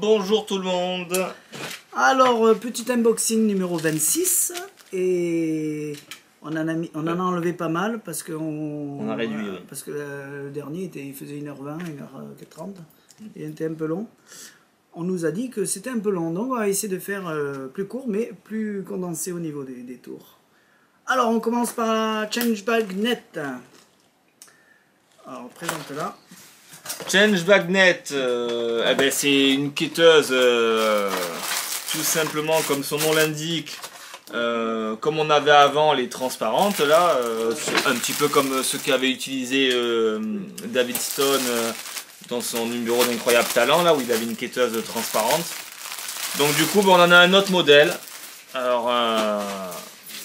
Bonjour Et tout le monde Alors, euh, petit unboxing numéro 26, et on en a, mis, on en a enlevé pas mal parce que on, a réduit. Parce que euh, le dernier était, il faisait 1h20, 1h30, il était un peu long. On nous a dit que c'était un peu long, donc on va essayer de faire euh, plus court, mais plus condensé au niveau des, des tours. Alors, on commence par la Changebag Net. Alors, présente-la. Changebagnet, euh, eh ben, c'est une quêteuse, euh, tout simplement comme son nom l'indique, euh, comme on avait avant les transparentes là, un petit peu comme ce qu'avait utilisé David Stone dans son numéro d'incroyable talent là où il avait une quêteuse transparente. Donc du coup ben, on en a un autre modèle, alors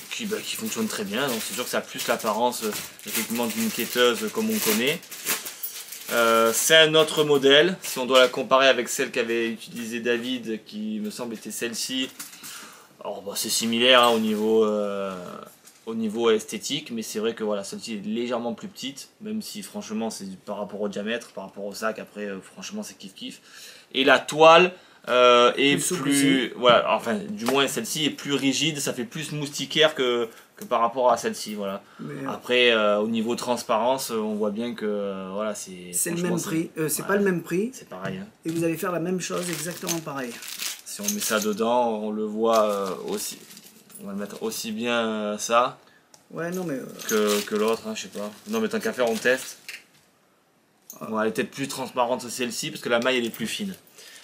qui, ben, qui fonctionne très bien, donc c'est sûr que ça a plus l'apparence effectivement d'une quêteuse comme on connaît. Euh, c'est un autre modèle, si on doit la comparer avec celle qu'avait utilisée David, qui me semble était celle-ci. Alors bah, c'est similaire hein, au, niveau, euh, au niveau esthétique, mais c'est vrai que voilà, celle-ci est légèrement plus petite, même si franchement c'est par rapport au diamètre, par rapport au sac, après euh, franchement c'est kiff kiff. Et la toile est Plus plus, voilà, enfin du moins celle-ci est plus rigide, ça fait plus moustiquaire que, que par rapport à celle-ci, voilà. Mais, euh, Après, euh, au niveau transparence, euh, on voit bien que euh, voilà, c'est. c'est le même prix, Euh, c'est ouais, pas le même prix, C'est pareil. hein. et vous allez faire la même chose exactement pareil. Si on met ça dedans, on le voit aussi. On va le mettre aussi bien ça Ouais, non mais... que, que l'autre, hein, je sais pas. Non, mais tant qu'à faire, on teste. Ah. Bon, elle est peut-être plus transparente celle-ci parce que la maille elle est plus fine.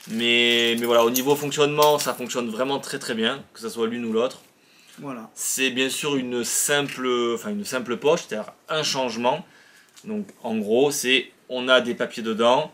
Mais, mais voilà, au niveau fonctionnement, ça fonctionne vraiment très très bien, que ce soit l'une ou l'autre. Voilà. C'est bien sûr une simple, enfin une simple poche, c'est-à-dire un changement. Donc en gros, c'est on a des papiers dedans,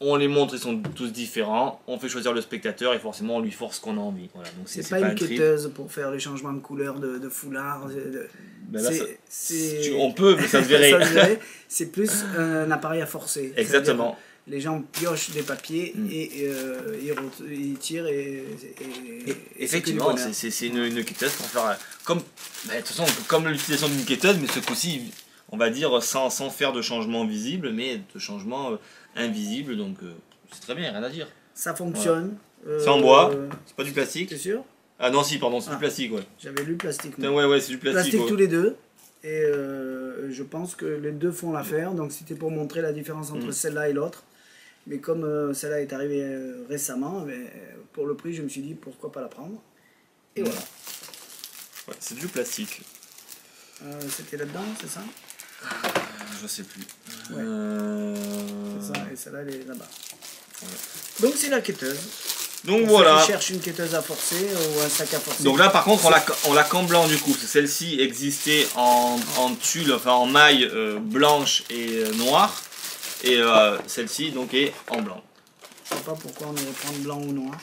on les montre, ils sont tous différents, on fait choisir le spectateur et forcément on lui force ce qu'on a envie. Voilà, donc C'est pas, un une quêteuse pour faire les changements de couleur de, de foulard. de- Ben là, c'est- ça- c'est- tu- on peut, mais. Ça se verrait. C'est plus un appareil à forcer. Exactement. Les gens piochent des papiers Mm. et euh, ils, re- ils tirent et, et- et Effectivement, c'est c'est c'est- c'est une, une quêteuse pour faire comme, ben, de toute façon, comme l'utilisation d'une quêteuse, mais ce coup-ci, on va dire sans, sans faire de changement visible, mais de changement euh, invisible, donc euh, c'est très bien, rien à dire. Ça fonctionne. C'est en bois. C'est pas du plastique T'es sûr? Ah non, si, pardon, c'est Ah. du plastique, ouais. J'avais lu plastique. Ouais, ouais, c'est du plastique. Plastique ouais. tous les deux. Et je pense que les deux font l'affaire. Donc c'était pour montrer la différence entre Mm. celle-là et l'autre. Mais comme euh, celle-là est arrivée euh, récemment, ben, pour le prix, je me suis dit pourquoi pas la prendre. Et voilà. Ouais, c'est du plastique. Euh, c'était là-dedans, c'est ça? Je sais plus. Ouais. C'est ça, et celle-là, elle est là-bas. Donc c'est la quêteuse. Donc voilà. qui cherchent une quêteuse à forcer ou un sac à forcer. Donc là par contre on l'a on l'a qu'en blanc du coup, celle-ci existait en, en tulle, enfin en maille euh, blanche et euh, noire, et euh, celle-ci donc est en blanc. Je sais pas pourquoi on irait prendre blanc ou noir.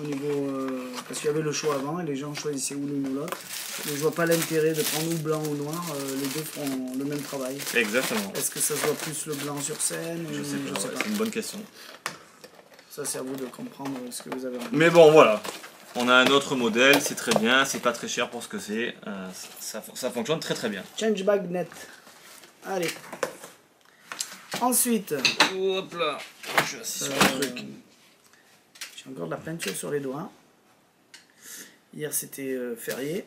Au niveau, euh, parce qu'il y avait le choix avant et les gens choisissaient ou l'une ou l'autre. Mais je vois pas l'intérêt de prendre ou blanc ou noir. euh, les deux feront le même travail. Exactement. Est-ce que ça se voit plus le blanc sur scène Je sais pas, ouais, c'est une bonne question. Ça c'est à vous de comprendre ce que vous avez envie. Mais bon voilà, on a un autre modèle, c'est très bien, c'est pas très cher pour ce que c'est, euh, ça, ça fonctionne très très bien. Changebag net. Allez. Ensuite, Hop là, je suis assis euh, sur le truc. j'ai encore de la peinture sur les doigts. Hier c'était euh, férié.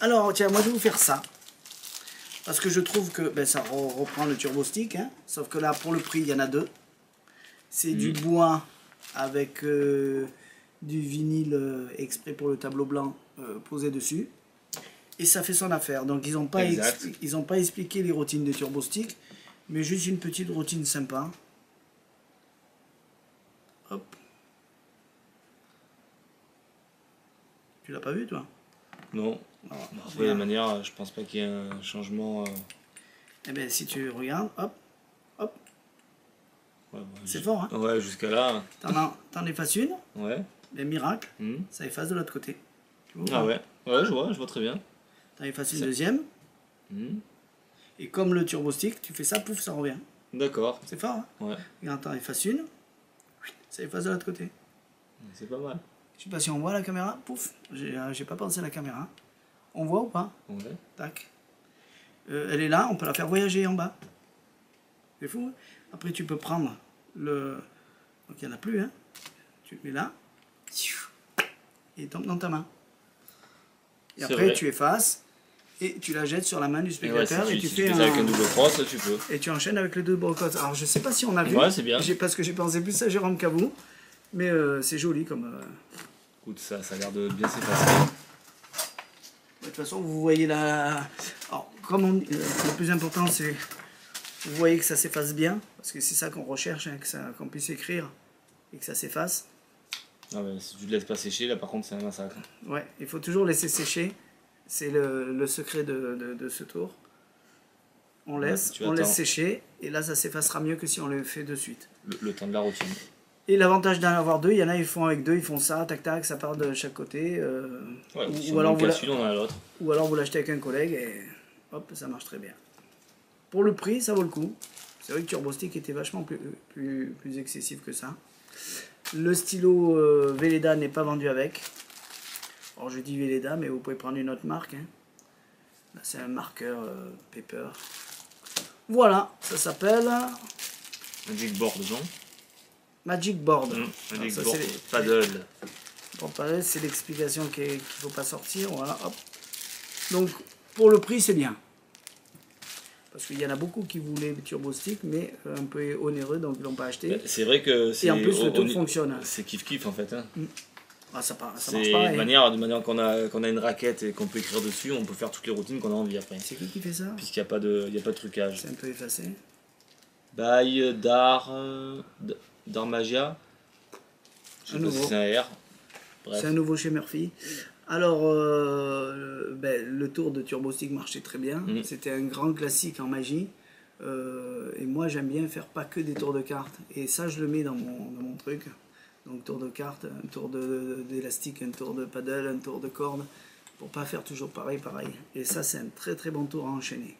Alors tiens, moi je vais vous faire ça. Parce que je trouve que ben, ça re- reprend le turbo stick. hein. Sauf que là, pour le prix, il y en a deux. C'est du bois avec euh, du vinyle euh, exprès pour le tableau blanc euh, posé dessus. Et ça fait son affaire. Donc ils n'ont pas, ils ont pas expliqué les routines de turbo stick, mais juste une petite routine sympa. Hop. Tu l'as pas vu toi? Non, Ah, après de manière, je pense pas qu'il y ait un changement. euh, Eh bien si tu regardes, hop, hop, ouais, ouais, c'est fort. Hein Ouais, jusqu'à là, T'en effaces une, ouais. mais miracle, Hmm. ça efface de l'autre côté. Tu vois ou Ah ouais, ouais, je vois, je vois très bien. T'en effaces une deuxième, Hmm. Et comme le turbo stick, tu fais ça, pouf, ça revient. D'accord, C'est fort, hein ouais, Regarde, t'en effaces une, ça efface de l'autre côté. c'est pas mal. Je sais pas si on voit la caméra, pouf, j'ai euh, pas pensé à la caméra. On voit ou pas Ouais. Tac. Euh, elle est là, on peut la faire voyager en bas. C'est fou. hein Après, tu peux prendre le, Donc il n'y en a plus, hein. Tu le mets là. Et il tombe dans ta main. Et après, vrai. tu effaces et tu la jettes sur la main du Et ouais, si spectateur et, tu, tu si fais tu fais ça avec un un... double cross, tu peux. Et tu enchaînes avec le double cross. Alors je sais pas si on a vu. Ouais, c'est bien. Parce que j'ai pensé plus à Jérôme qu'à vous. Mais euh, c'est joli comme. euh, Écoute, ça, ça a l'air de bien s'effacer. De toute façon, vous voyez la. Alors, comme on- euh, le plus important, c'est. Vous voyez que ça s'efface bien. Parce que c'est ça qu'on recherche, hein, que ça- qu'on puisse écrire et que ça s'efface. Ah ouais, si tu ne laisses pas sécher, là par contre, c'est un massacre. Ouais, il faut toujours laisser sécher. C'est le, le secret de, de- de ce tour. On laisse, on laisse sécher. Et là, ça s'effacera mieux que si on le fait de suite. Le, le temps de la routine. Et l'avantage d'en avoir deux, il y en a, ils font avec deux, ils font ça, tac tac, ça part de chaque côté. euh, Ouais, ou, si ou on alors vous la- ou alors l'achetez avec un collègue et hop, ça marche très bien. Pour le prix, ça vaut le coup. C'est vrai que Turbostick était vachement plus, plus, plus excessif que ça. Le stylo euh, Velleda n'est pas vendu avec. Alors je dis Velleda, mais vous pouvez prendre une autre marque. hein. Là, c'est un marqueur euh, paper. Voilà, ça s'appelle Magic board, non? Magic Board. Mmh, Alors, Magic ça, board, paddle. Pour parler, c'est l'explication qu'il ne faut pas sortir. Voilà, hop. Donc, pour le prix, c'est bien. Parce qu'il y en a beaucoup qui voulaient Turbo Stick, mais euh, un peu onéreux, donc ils l'ont pas acheté. C'est vrai que c'est. Et en plus, le on- on- fonctionne. C'est kiff kiff en fait. Hein. Ah, ça, part- ça marche de pareil. manière, de manière qu'on a, qu'on a une raquette et qu'on peut écrire dessus, on peut faire toutes les routines qu'on a envie après. C'est qui qui fait ça Puisqu'il n'y a, pas de- y a pas de trucage. C'est un peu effacé. Bail, Dar, euh, D- Darmagia. Je sais Un pas nouveau. si c'est un R. Bref. C'est un nouveau chez Murphy. Alors, euh, ben, le tour de Turbo Stick marchait très bien. Mhm. C'était un grand classique en magie. Euh, et moi, j'aime bien faire pas que des tours de cartes. Et ça, je le mets dans mon, dans mon truc. Donc, tour de cartes, un tour d'élastique, un tour de paddle, un tour de corde. Pour pas faire toujours pareil, pareil. Et ça, c'est un très très bon tour à enchaîner.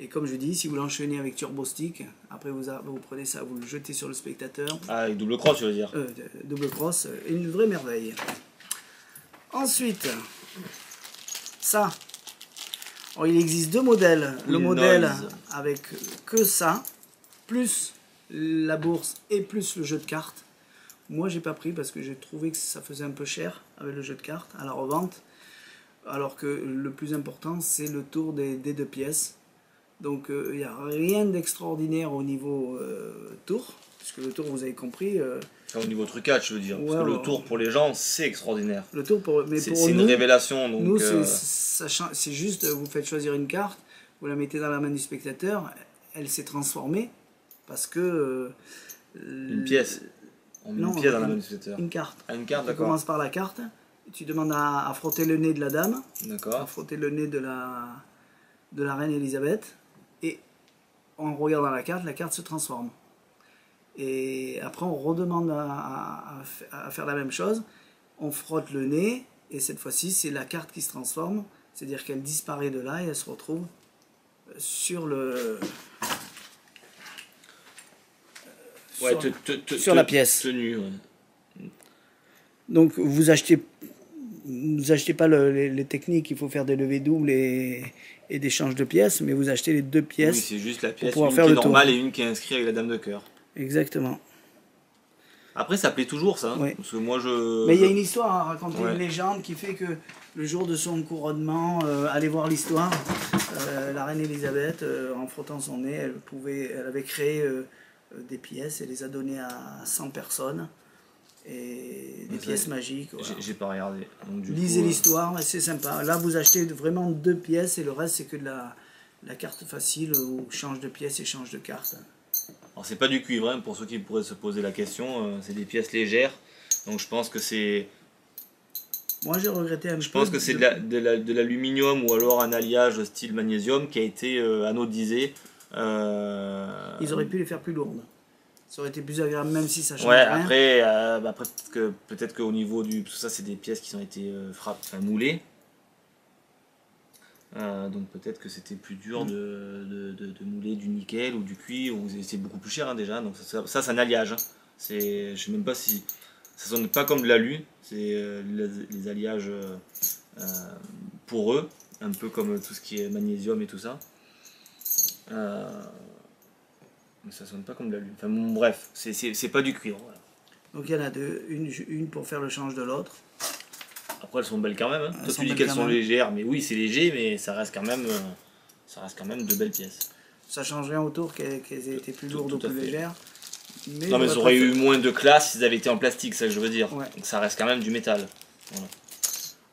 Et comme je dis, si vous l'enchaînez avec Turbo Stick, après vous, a- vous prenez ça, vous le jetez sur le spectateur, Ah, avec double cross, tu veux dire euh, double cross, euh, une vraie merveille. Ensuite, ça. Alors, il existe deux modèles. Le modèle noise. avec que ça, plus la bourse et plus le jeu de cartes. Moi, j'ai pas pris parce que j'ai trouvé que ça faisait un peu cher avec le jeu de cartes à la revente. Alors que le plus important, c'est le tour des, des deux pièces. Donc, euh, il n'y a rien d'extraordinaire au niveau euh, tour. Puisque le tour, vous avez compris, euh, Au niveau trucage, je veux dire. Ouais, Parce que le tour pour les gens, c'est extraordinaire. le tour pour, mais C'est pour c'est une nous, révélation. Donc, Nous, c'est euh, c'est juste, vous faites choisir une carte, vous la mettez dans la main du spectateur, elle s'est transformée parce que. une pièce. On met non, une pièce dans la. Une carte. Ah, une carte, Tu commences par la carte, tu demandes à, à frotter le nez de la dame, à D'accord. frotter le nez de la, de la reine Elisabeth, et en regardant la carte, la carte se transforme. Et après, on redemande à, à- à fa- à faire la même chose. On frotte le nez, et cette fois-ci, c'est la carte qui se transforme. C'est-à-dire qu'elle disparaît de là et elle se retrouve sur le. Ouais, sur- te- te- te- sur te- la pièce. Tenue, ouais. Donc vous achetez, vous achetez pas le- les, les techniques, il faut faire des levées doubles et, et des changes de pièces, mais vous achetez les deux Oui, pièces. c'est juste la pièce, une faire qui est normale et une qui est inscrite avec la dame de cœur. Exactement. Après, ça plaît toujours, ça. hein. Parce que moi, je. Mais il y a une histoire à raconter, Ouais. une légende qui fait que le jour de son couronnement, euh, allez voir l'histoire, euh, la reine Elisabeth, euh, en frottant son nez, elle, pouvait, elle avait créé des pièces, elle les a données à 100 personnes, et des pièces magiques. voilà. J'ai pas regardé. Donc, du Lisez euh, l'histoire, c'est sympa. Là, vous achetez vraiment deux pièces et le reste, c'est que de la, la carte facile où change de pièce et change de carte. Alors, c'est pas du cuivre, hein, pour ceux qui pourraient se poser la question. euh, c'est des pièces légères. Donc, je pense que c'est. Moi, j'ai regretté un peu. Je pense que c'est de la- de la- de l'aluminium ou alors un alliage style magnésium qui a été euh, anodisé. Euh, Ils auraient pu les faire plus lourdes. Ça aurait été plus agréable, même si ça change Ouais, rien. après, euh, bah, après peut-être que peut-être qu'au niveau du. Parce que ça, c'est des pièces qui ont été euh, frapp- enfin, moulées. Donc peut-être que c'était plus dur de, de, de- de mouler du nickel ou du cuivre, ou c'est beaucoup plus cher hein, déjà. Donc ça, c'est un alliage. hein. C'est, je sais même pas si. Ça sonne pas comme de l'alu, c'est les, les alliages pour eux, un peu comme tout ce qui est magnésium et tout ça. Euh, mais ça sonne pas comme de l'alu. Enfin bon, bref, c'est- pas du cuivre. voilà. Donc il y en a deux, une, une pour faire le change de l'autre. Après, elles sont belles quand même. Hein. Elles Toi, tu dis qu'elles sont légères, mais oui, c'est léger, mais ça reste quand même, euh, ça reste quand même de belles pièces. Ça change rien autour qu'elles qu'elles aient été plus Tout- lourdes tout ou plus fait. légères. Mais non, mais ça aurait eu moins de classe s'ils avaient été en plastique, c'est ça que je veux dire. Ouais. Donc ça reste quand même du métal.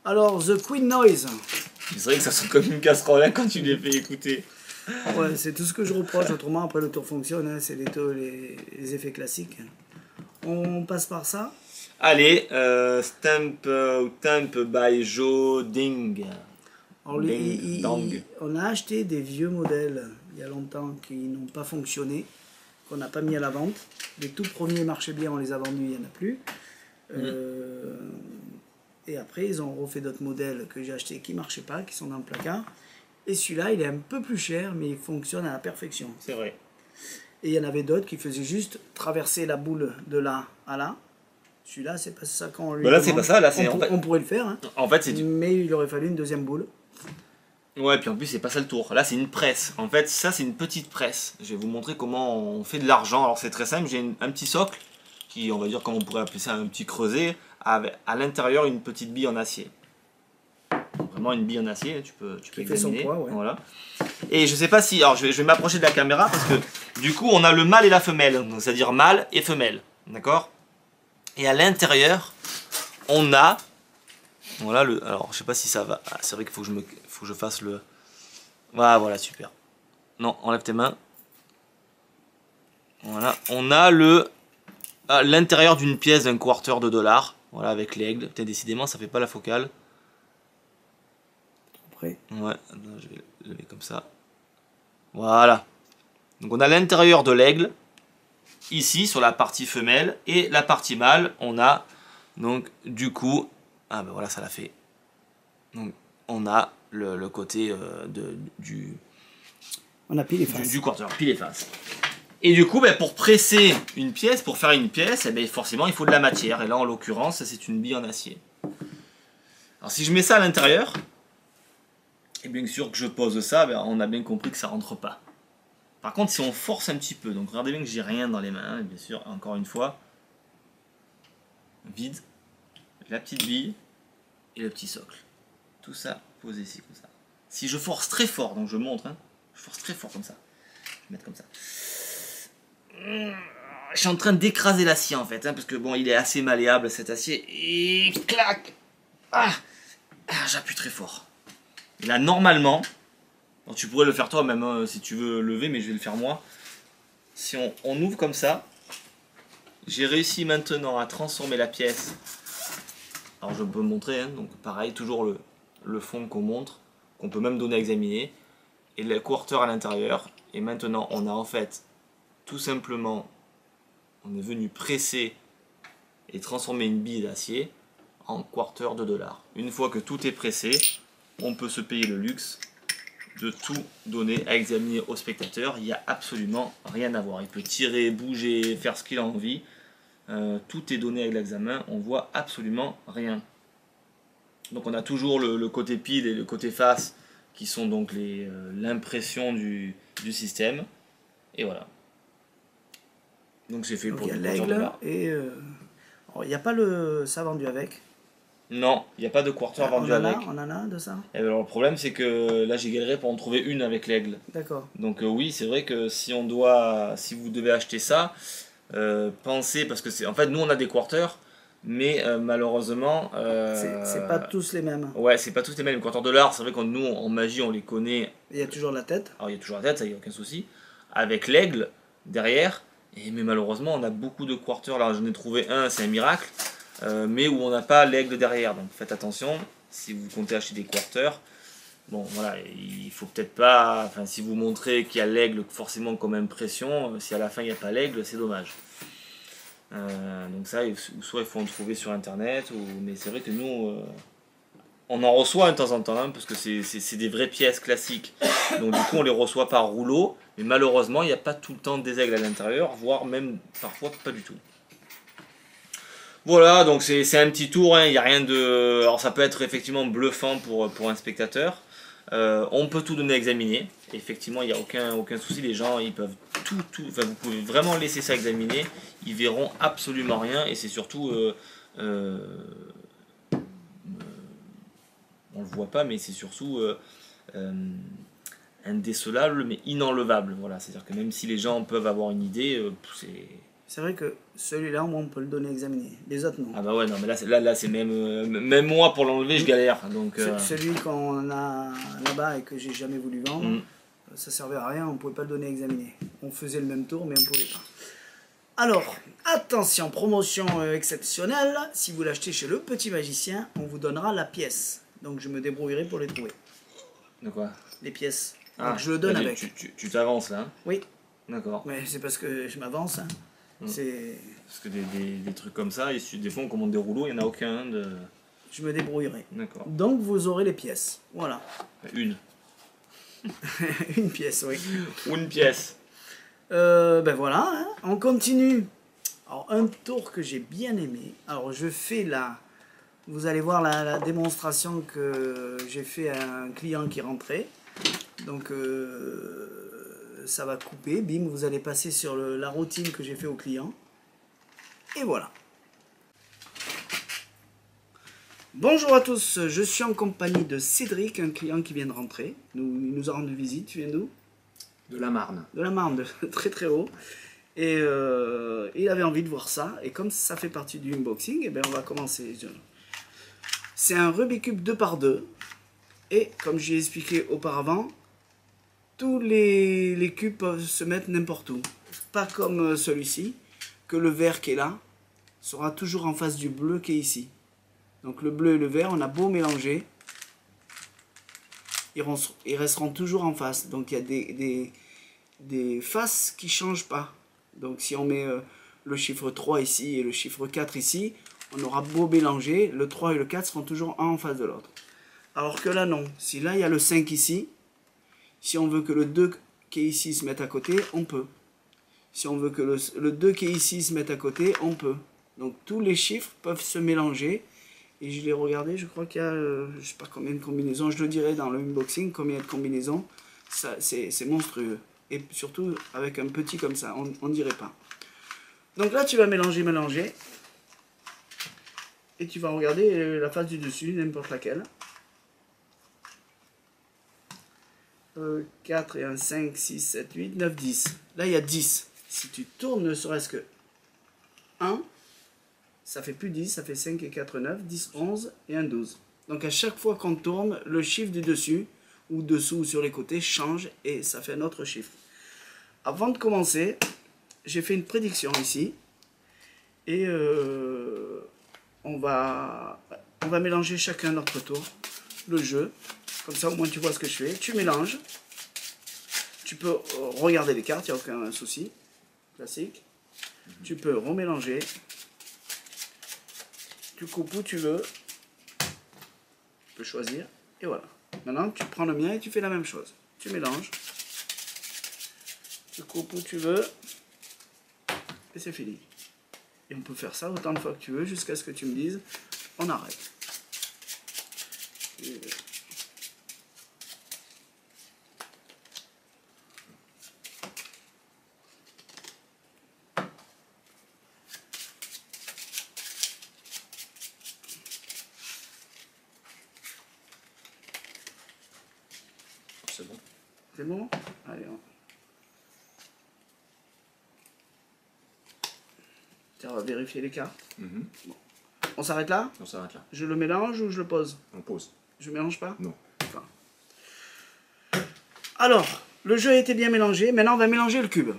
Alors, The Queen Noise. C'est vrai que ça sonne comme une casserole hein, quand tu les fais écouter. Ouais, c'est tout ce que je reproche. Autrement, après le tour fonctionne, hein, c'est les, les, les effets classiques. On passe par ça. Allez, euh, Stamp euh, ou Tamp by Joe Ding. Alors, lui, Ding il- il- dong. on a acheté des vieux modèles il y a longtemps qui n'ont pas fonctionné, qu'on n'a pas mis à la vente. Les tout premiers marchaient bien, on les a vendus, il n'y en a plus. Euh, et après, ils ont refait d'autres modèles que j'ai achetés qui ne marchaient pas, qui sont dans le placard. Et celui-là, il est un peu plus cher, mais il fonctionne à la perfection. C'est vrai. Et il y en avait d'autres qui faisaient juste traverser la boule de là à là. Celui-là, c'est pas ça qu'on lui Bah là, c'est pas ça, là, c'est- on, en fait- on pourrait le faire, hein, En fait, c'est du... mais il aurait fallu une deuxième boule. Ouais, puis en plus, c'est pas ça le tour. Là, c'est une presse. En fait, ça, c'est une petite presse. Je vais vous montrer comment on fait de l'argent. Alors, c'est très simple. J'ai un petit socle qui, on va dire, comme on pourrait appeler ça, un petit creuset, avec à l'intérieur une petite bille en acier. Vraiment une bille en acier, tu peux, tu peux fait son examiner. poids, ouais. Voilà. Et je sais pas si. Alors, je vais, je vais m'approcher de la caméra parce que du coup, on a le mâle et la femelle. C'est-à-dire mâle et femelle. D'accord? Et à l'intérieur, on a. Voilà le. Alors, je sais pas si ça va. Ah, c'est vrai qu'il faut que je me, faut que je fasse le. Voilà, voilà, super. Non, enlève tes mains. Voilà, on a le à l'intérieur d'une pièce d'un quarter de dollar. Voilà, avec l'aigle. Putain, décidément, ça fait pas la focale. Ouais, je vais le lever comme ça. Voilà. Donc on a l'intérieur de l'aigle, ici sur la partie femelle, et la partie mâle, on a donc du coup, ah ben voilà, ça l'a fait. Donc on a le, le côté euh, de, du, on a pile les du, faces. du quarter, pile et face. Et du coup, ben, pour presser une pièce, pour faire une pièce, eh ben, forcément il faut de la matière. Et là, en l'occurrence, c'est une bille en acier. Alors si je mets ça à l'intérieur, et bien sûr que je pose ça, ben, on a bien compris que ça rentre pas. Par contre, si on force un petit peu, donc regardez bien que j'ai rien dans les mains, hein, bien sûr, encore une fois, vide, la petite bille et le petit socle. Tout ça posé ici comme ça. Si je force très fort, donc je montre, hein, je force très fort comme ça. Je vais mettre comme ça. Je suis en train d'écraser l'acier en fait, hein, parce que bon, il est assez malléable cet acier. Et clac Ah, Ah, J'appuie très fort. Là, normalement, tu pourrais le faire toi même hein, si tu veux lever, mais je vais le faire moi. Si on, ouvre comme ça, j'ai réussi maintenant à transformer la pièce. Alors je peux montrer, hein, donc pareil, toujours le, le fond qu'on montre, qu'on peut même donner à examiner, et le quarter à l'intérieur. Et maintenant, on a en fait tout simplement, on est venu presser et transformer une bille d'acier en quarter de dollars. Une fois que tout est pressé, on peut se payer le luxe de tout donner à examiner au spectateur. Il n'y a absolument rien à voir. Il peut tirer, bouger, faire ce qu'il a envie. Euh, tout est donné avec l'examen. On voit absolument rien. Donc on a toujours le, le côté pile et le côté face qui sont donc euh, l'impression du, du système. Et voilà. Donc c'est fait Donc pour il y a du l'aigle et. euh, il n'y a pas le ça vendu avec. Non, il n'y a pas de quarter on, vendu en a, avec. on en a de ça Et alors le problème c'est que là j'ai galéré pour en trouver une avec l'aigle. D'accord. Donc euh, oui, c'est vrai que si on doit, si vous devez acheter ça, euh, pensez parce que c'est, en fait nous on a des quarters, mais euh, malheureusement, C'est pas tous les mêmes. Ouais, c'est pas tous les mêmes. Les quarters de l'art, c'est vrai que nous en magie on les connaît. Il y a toujours la tête. Alors il y a toujours la tête, ça y a aucun souci. Avec l'aigle derrière, et mais malheureusement on a beaucoup de quarters. Là j'en ai trouvé un, c'est un miracle, euh, mais où on n'a pas l'aigle derrière. Donc faites attention si vous comptez acheter des quarters. Bon, voilà, il faut peut-être pas. Enfin, si vous montrez qu'il y a l'aigle forcément comme impression, euh, si à la fin il n'y a pas l'aigle, c'est dommage. Euh, donc, ça, soit il faut en trouver sur internet, ou, mais c'est vrai que nous, on en reçoit de temps en temps, hein, parce que c'est des vraies pièces classiques. Donc, du coup, on les reçoit par rouleau, mais malheureusement, il n'y a pas tout le temps des aigles à l'intérieur, voire même parfois pas du tout. Voilà, donc c'est un petit tour, hein, il n'y a rien de... Alors ça peut être effectivement bluffant pour, pour un spectateur. Euh, on peut tout donner à examiner. Effectivement, il n'y a aucun, aucun souci, les gens ils peuvent tout, tout, enfin, vous pouvez vraiment laisser ça examiner. Ils verront absolument rien et c'est surtout, euh, euh, on le voit pas, mais c'est surtout euh, euh, indécelable mais inenlevable. Voilà, c'est-à-dire que même si les gens peuvent avoir une idée, c'est C'est vrai que celui-là, moi, on peut le donner à examiner. Les autres, non. ah bah ouais non mais là c'est là, là c'est même euh, même moi pour l'enlever je galère donc euh, Celui qu'on a là-bas et que j'ai jamais voulu vendre, Mm. ça servait à rien, on pouvait pas le donner à examiner. On faisait le même tour, mais on pouvait pas. Alors, attention, promotion euh, exceptionnelle. Si vous l'achetez chez le petit magicien, on vous donnera la pièce. Donc je me débrouillerai pour les trouver. de quoi? Les pièces. Ah, Donc je le donne avec. tu tu- tu t'avances là hein? Oui, d'accord mais c'est parce que je m'avance. hein. Mm. C'est, parce que des, des, des trucs comme ça des fois on commande des rouleaux il y en a aucun de je me débrouillerai. d'accord Donc vous aurez les pièces. Voilà. une Une pièce, oui. ou une pièce Euh, ben voilà, hein, on continue. Alors, un tour que j'ai bien aimé. Alors, je fais la. Vous allez voir la, la démonstration que j'ai fait à un client qui rentrait. Donc, euh, ça va couper. Bim, vous allez passer sur le- la routine que j'ai fait au client. Et voilà. Bonjour à tous, je suis en compagnie de Cédric, un client qui vient de rentrer. Nous, il nous a rendu visite. Tu viens d'où? De la Marne. de la Marne, de très très haut. Et euh, il avait envie de voir ça. Et comme ça fait partie du unboxing, et ben on va commencer. C'est un Rubik's Cube 2x2. Et comme j'ai expliqué auparavant, tous les, les cubes peuvent se mettre n'importe où. Pas comme euh, celui-ci, que le vert qui est là sera toujours en face du bleu qui est ici. Donc le bleu et le vert, on a beau mélanger, ils, resteront toujours en face. Donc il y a des, faces qui changent pas. Donc si on met euh, le chiffre 3 ici et le chiffre 4 ici, on aura beau mélanger, le 3 et le 4 seront toujours un en face de l'autre. Alors que là non, si là il y a le 5 ici, si on veut que le 2 qui est ici se mette à côté, on peut. Si on veut que le, le 2 qui est ici se mette à côté, on peut. Donc tous les chiffres peuvent se mélanger. Et je l'ai regardé, je crois qu'il y a, euh, je sais pas combien de combinaisons, je le dirai dans le unboxing, combien de combinaisons. C'est monstrueux. Et surtout avec un petit comme ça, on ne dirait pas. Donc là, tu vas mélanger, mélanger. Et tu vas regarder euh, la face du dessus, n'importe laquelle. Euh, 4 et un 5, 6, 7, 8, 9, 10. Là, il y a 10. Si tu tournes ne serait-ce que 1, ça fait plus 10, ça fait 5 et 4, 9, 10, 11 et un 12. Donc à chaque fois qu'on tourne, le chiffre du dessus, ou dessous ou sur les côtés, change et ça fait un autre chiffre. Avant de commencer, j'ai fait une prédiction ici. Et euh, on, va, on va mélanger chacun notre tour le jeu. Comme ça, au moins, tu vois ce que je fais. Tu mélanges. Tu peux euh, regarder les cartes, il n'y a aucun souci. Classique. Tu peux remélanger. Tu coupes où tu veux. Tu peux choisir. Et voilà. Maintenant, tu prends le mien et tu fais la même chose. Tu mélanges. Tu coupes où tu veux. Et c'est fini. Et on peut faire ça autant de fois que tu veux jusqu'à ce que tu me dises on arrête C'est bon. C'est bon Allez, on... Vérifier les cartes. Mhm. On s'arrête là? On s'arrête là. Je le mélange ou je le pose? On pose. Je mélange pas? Non. Enfin. Alors, le jeu a été bien mélangé. Maintenant, on va mélanger le cube.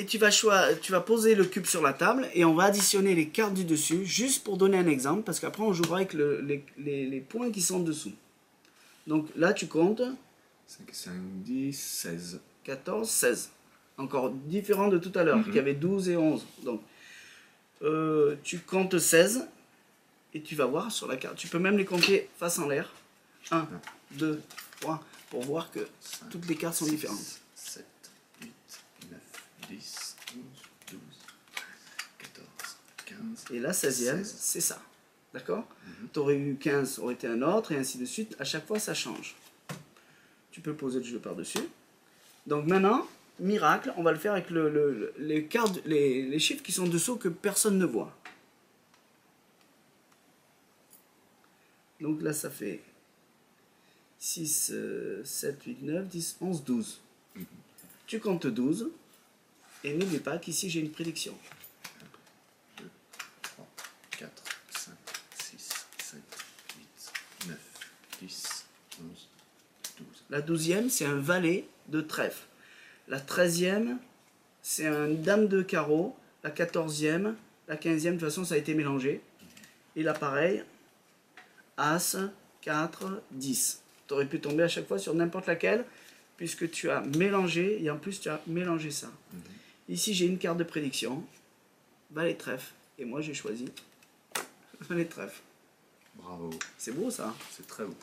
Et tu vas, tu vas poser le cube sur la table et on va additionner les cartes du dessus, juste pour donner un exemple, parce qu'après on jouera avec le- les, les- les points qui sont dessous. Donc là, tu comptes 5, 5, 10, 16. 14, 16. Encore différent de tout à l'heure, Mhm. qui avait 12 et 11. Donc, euh, tu comptes 16 et tu vas voir sur la carte. Tu peux même les compter face en l'air. 1, 2, 3, pour voir que toutes les cartes sont différentes. 7, 8, 9, 10, 11, 12, 14, 15. Et la 16e, 16. c'est ça. D'accord Tu aurais eu 15, ça aurait été un autre, et ainsi de suite. À chaque fois, ça change. Tu peux poser le jeu par-dessus. Donc maintenant, miracle, on va le faire avec le, le- le- les, cartes, les, les chiffres qui sont dessous que personne ne voit. Donc là, ça fait 6, 7, 8, 9, 10, 11, 12. Tu comptes 12. Et n'oublie pas qu'ici, j'ai une prédiction. 3, 4, 5, 6, 7, 8, 9, 10, 11, 12. La douzième, c'est un valet de trèfle. La treizième, c'est un dame de carreau. La quatorzième, la quinzième, de toute façon, ça a été mélangé. Et là, pareil, As, 4, 10. Tu aurais pu tomber à chaque fois sur n'importe laquelle, puisque tu as mélangé, et en plus, tu as mélangé ça. Ici, j'ai une carte de prédiction, valet trèfle. Et moi, j'ai choisi valet trèfle. Bravo, C'est beau, ça. c'est très beau.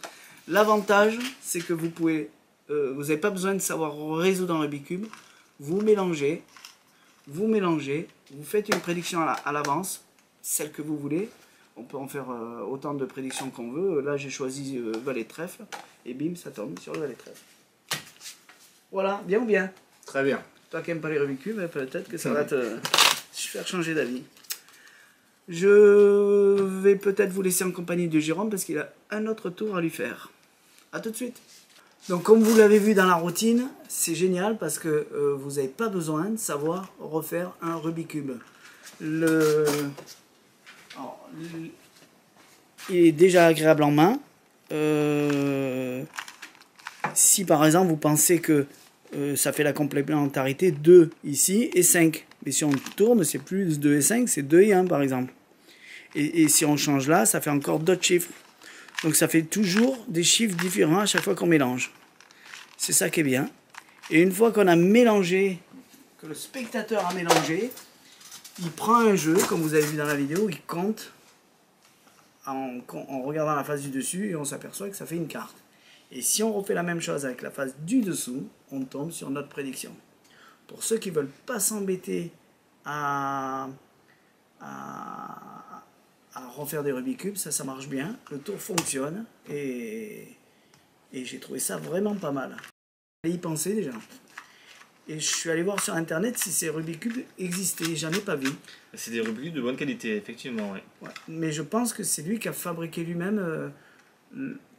L'avantage, c'est que vous pouvez, euh, vous n'avez pas besoin de savoir résoudre un Rubik's Cube. Vous mélangez, vous mélangez, vous faites une prédiction à la- à l'avance, celle que vous voulez. On peut en faire euh, autant de prédictions qu'on veut. Là, j'ai choisi euh, valet de trèfle et bim, ça tombe sur le valet de trèfle. Voilà, bien ou bien? Très bien. Toi qui n'aimes pas les Rubik's Cube, eh, peut-être que ça va te faire changer d'avis. Je vais peut-être vous laisser en compagnie de Jérôme parce qu'il a un autre tour à lui faire. A tout de suite. Donc comme vous l'avez vu dans la routine, c'est génial parce que euh, vous n'avez pas besoin de savoir refaire un Rubik's Cube. Il est déjà agréable en main. Euh, Si par exemple vous pensez que euh, ça fait la complémentarité 2 ici et 5. Mais si on tourne, c'est plus 2 et 5, c'est 2 et 1 par exemple. Et si on change là, ça fait encore d'autres chiffres. Donc ça fait toujours des chiffres différents à chaque fois qu'on mélange. C'est ça qui est bien. Et une fois qu'on a mélangé, que le spectateur a mélangé, il prend un jeu, comme vous avez vu dans la vidéo, il compte en, regardant la face du dessus et on s'aperçoit que ça fait une carte. Et si on refait la même chose avec la face du dessous, on tombe sur notre prédiction. Pour ceux qui veulent pas s'embêter à, à, à refaire des Rubik's Cube, ça, ça marche bien. Le tour fonctionne et, et j'ai trouvé ça vraiment pas mal. J'allais y penser déjà. Et je suis allé voir sur internet si ces Rubik's Cube existaient. J'en ai pas vu. C'est des Rubik's Cube de bonne qualité, effectivement. ouais. Ouais. Mais je pense que c'est lui qui a fabriqué lui-même, euh,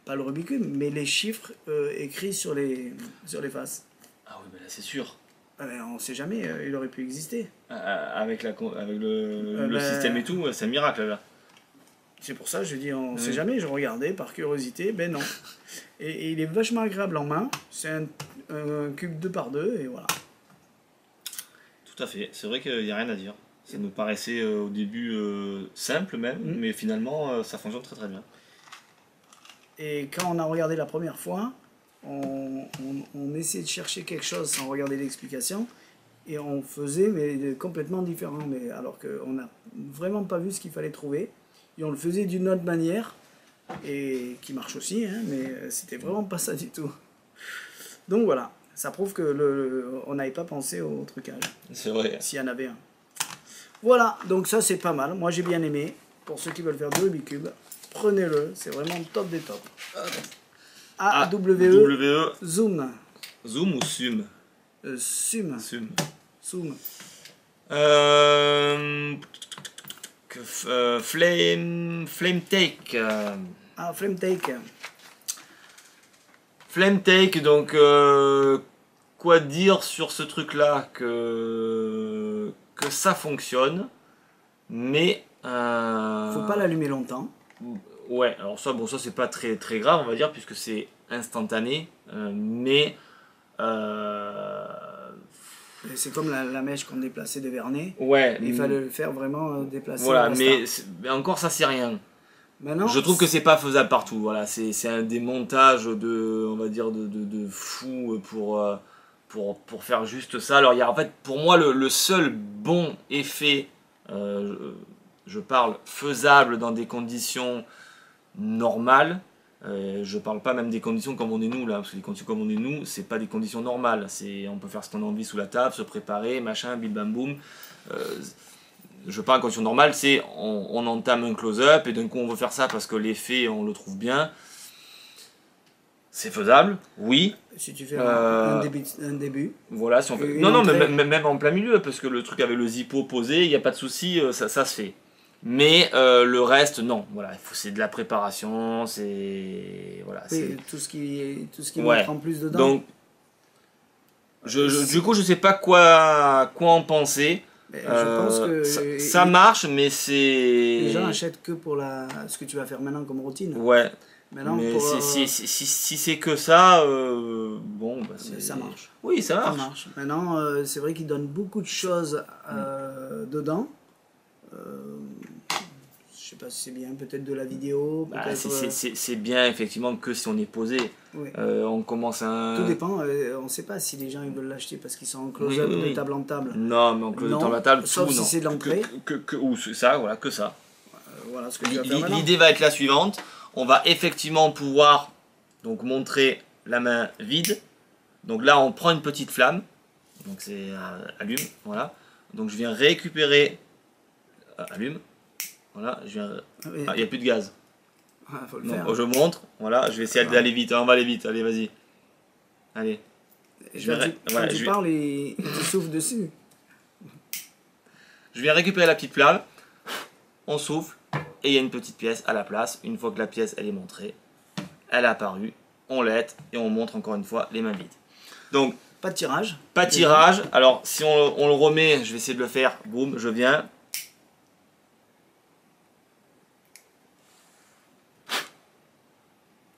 pas le Rubik's Cube, mais les chiffres euh, écrits sur les, sur les faces. Ah oui, bah là c'est sûr. Ah ben, on ne sait jamais, euh, il aurait pu exister. Euh, Avec, la, avec le, le bah- système et tout, c'est un miracle là. C'est pour ça que je dis on ne sait jamais, je regardais par curiosité, ben non. Et, et il est vachement agréable en main, c'est un, un cube 2 par 2 et voilà. Tout à fait, c'est vrai qu'il n'y a rien à dire. Ça nous paraissait euh, au début euh, simple même, Mhm. mais finalement euh, ça fonctionne très très bien. Et quand on a regardé la première fois, on, on, on essayait de chercher quelque chose sans regarder l'explication. Et on faisait mais complètement différent. Mais alors qu'on n'a vraiment pas vu ce qu'il fallait trouver. Et on le faisait d'une autre manière. Et qui marche aussi, hein, mais c'était vraiment pas ça du tout. Donc voilà, ça prouve que le, on n'avait pas pensé au trucage, C'est vrai. s'il y en avait un. Voilà, donc ça c'est pas mal. Moi j'ai bien aimé. Pour ceux qui veulent faire de Rubik's Cube, prenez-le, c'est vraiment top des tops. AWE WE, Zoom. E, Zoom ou Sum? Euh, Sum. Sum. Zoom. Euh, euh, Flame, Flame Take. euh, Ah, Flame Take. Flame Take, donc euh, quoi dire sur ce truc-là que, que ça fonctionne, mais. euh, Faut pas l'allumer longtemps. Ouais, alors ça, bon, ça c'est pas très très grave, on va dire, puisque c'est instantané, mais. euh, C'est comme la, la mèche qu'on déplaçait de Vernet. ouais, Il fallait le faire vraiment euh, déplacer. Voilà, mais, encore ça c'est rien. Maintenant, Je trouve que c'est pas faisable partout. Voilà, c'est un des montages de, on va dire, de, de, de fou pour, euh, pour, pour faire juste ça. Alors, il y a en fait, pour moi, le, le seul bon effet, euh, je parle faisable dans des conditions normales. Euh, je parle pas même des conditions comme on est nous là, parce que les conditions comme on est nous, c'est pas des conditions normales. C'est, on peut faire ce qu'on a envie sous la table, se préparer, machin, bim bam boum. Euh, je parle en condition normale, c'est on, on entame un close-up et d'un coup on veut faire ça parce que l'effet on le trouve bien. C'est faisable, oui. Si tu fais Euh, un, début, un début, Voilà, si on fait... Non, non, mais même, même en plein milieu, parce que le truc avec le zippo posé, il n'y a pas de souci, euh, ça, ça se fait. Mais euh, le reste, non. Voilà, c'est de la préparation, c'est... Voilà, c'est... tout ce qui, tout ce qui Ouais. en plus dedans. Donc, je, je- du coup, je sais pas quoi, quoi en penser. Mais je Euh, pense que ça, marche, mais c'est... les gens achètent que pour la, ce que tu vas faire maintenant comme routine. Ouais, Maintenant, mais pour, si, euh, si, si, si- si c'est que ça, euh, bon, bah, ça marche. Oui, ça Ça marche. marche. Maintenant, euh, c'est vrai qu'ils donnent beaucoup de choses euh, dedans. Euh, je sais pas si c'est bien, peut-être de la vidéo, Bah, c'est- euh, c'est bien, effectivement, que si on est posé. Euh, on commence un... Tout dépend, euh, on ne sait pas si les gens ils veulent l'acheter parce qu'ils sont en close-up Oui, oui, de table en table. Non, mais on close Non, dans la table, sauf tout, si c'est de l'entrée. Que, que, que- ou ça, voilà, que ça. Euh, voilà. L'idée va être la suivante. On va effectivement pouvoir donc montrer la main vide. Donc là, on prend une petite flamme. Donc c'est allume, voilà. Donc je viens récupérer allume. Voilà, je viens. Oui. Ah, il n'y a plus de gaz. Ah, faut le Donc, faire. je montre. Voilà, je vais essayer d'aller vite. hein, on va aller vite. Allez, vas-y. Allez. je Quand vais- tu, voilà, tu je vais- parles, il, il te souffle dessus. Je viens récupérer la petite flamme, on souffle, et il y a une petite pièce à la place. Une fois que la pièce elle est montrée, elle est apparue, on l'aide et on montre encore une fois les mains vides. Donc, Pas de tirage. pas de tirage. Alors, si on, on le remet, je vais essayer de le faire. Boum, je viens.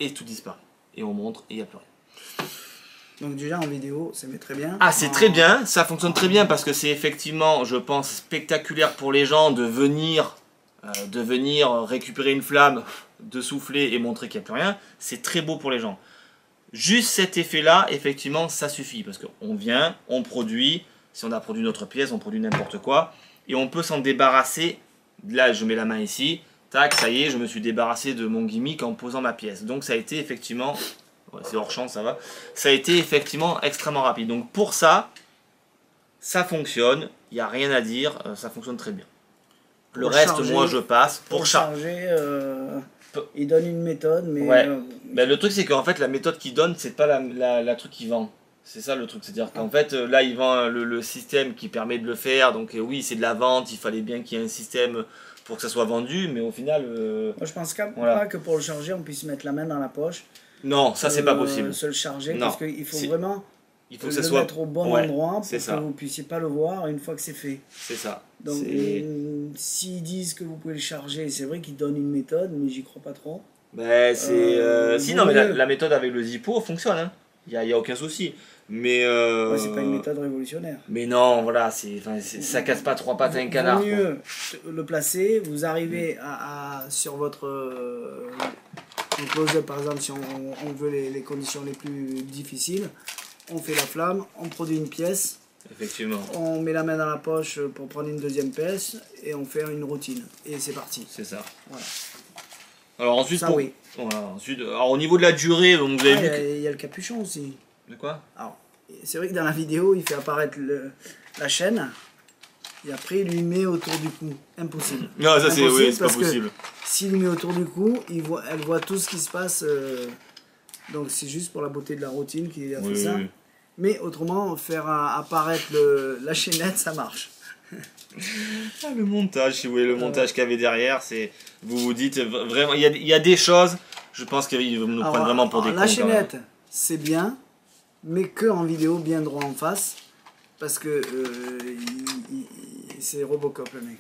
Et tout disparaît. Et on montre et il n'y a plus rien. Donc déjà en vidéo, ça met très bien. Ah, c'est très bien, ça fonctionne très bien parce que c'est effectivement, je pense, spectaculaire pour les gens de venir, euh, de venir récupérer une flamme, de souffler et montrer qu'il n'y a plus rien. C'est très beau pour les gens. Juste cet effet-là, effectivement, ça suffit parce qu'on vient, on produit. Si on a produit notre pièce, on produit n'importe quoi et on peut s'en débarrasser. Là, je mets la main ici, tac, ça y est, je me suis débarrassé de mon gimmick en posant ma pièce. Donc ça a été effectivement, ouais, c'est hors champ, ça va ça a été effectivement extrêmement rapide. Donc pour ça, ça fonctionne, il n'y a rien à dire, euh, ça fonctionne très bien. Le Pour reste, charger- moi je passe. Pour Pour charger. euh, il donne une méthode, mais Ouais. euh, Ben, le truc c'est qu'en fait la méthode qu'il donne, c'est pas la, la, la truc qu'il vend. C'est ça le truc, c'est-à-dire qu'en fait là il vend le, le système qui permet de le faire, donc oui c'est de la vente, il fallait bien qu'il y ait un système pour que ça soit vendu, mais au final, euh, moi je pense qu'à- Voilà. pas que pour le charger, on puisse mettre la main dans la poche. non, ça c'est pas euh, possible. Se le charger, Non. parce qu'il faut vraiment Il faut que ça soit... mettre au bon Ouais, endroit pour c'est que ça. vous puissiez pas le voir une fois que c'est fait. C'est ça. Donc euh, s'ils disent que vous pouvez le charger, c'est vrai qu'ils donnent une méthode, mais j'y crois pas trop. Ben, c'est. Euh, euh, si, non, mais la, méthode avec le Zippo fonctionne, hein. Il n'y a, y a aucun souci. Mais. euh, Ouais, c'est pas une méthode révolutionnaire. Mais non, voilà, c'est, ça casse pas trois pattes à un canard. quoi. mieux le placer, vous arrivez à, à- sur votre euh, en close-up par exemple si on, on veut les, les conditions les plus difficiles, on fait la flamme, on produit une pièce, Effectivement, on met la main dans la poche pour prendre une deuxième pièce et on fait une routine et c'est parti. c'est ça. Voilà. Alors ensuite, Ça pour- oui. voilà, ensuite, alors, au niveau de la durée, donc, vous Ah, avez Il vu y, a- que- il y a le capuchon aussi. De quoi Alors, c'est vrai que dans la vidéo, il fait apparaître le- la chaîne et après il lui met autour du cou. Impossible. Non, ça c'est, oui, pas possible. S'il lui met autour du cou, il voit, elle voit tout ce qui se passe. euh, donc c'est juste pour la beauté de la routine qu'il a fait Oui, ça. oui, oui. Mais autrement, faire euh, apparaître le- la chaînette, ça marche. Ah, le montage, si vous voulez, le montage qu'il y avait derrière, c'est. Vous vous dites, vraiment, il y a, il y a des choses, je pense qu'ils nous prennent vraiment pour des alors, cons. La chaînette, c'est bien, mais que en vidéo, bien droit en face. Parce que euh, c'est Robocop le mec.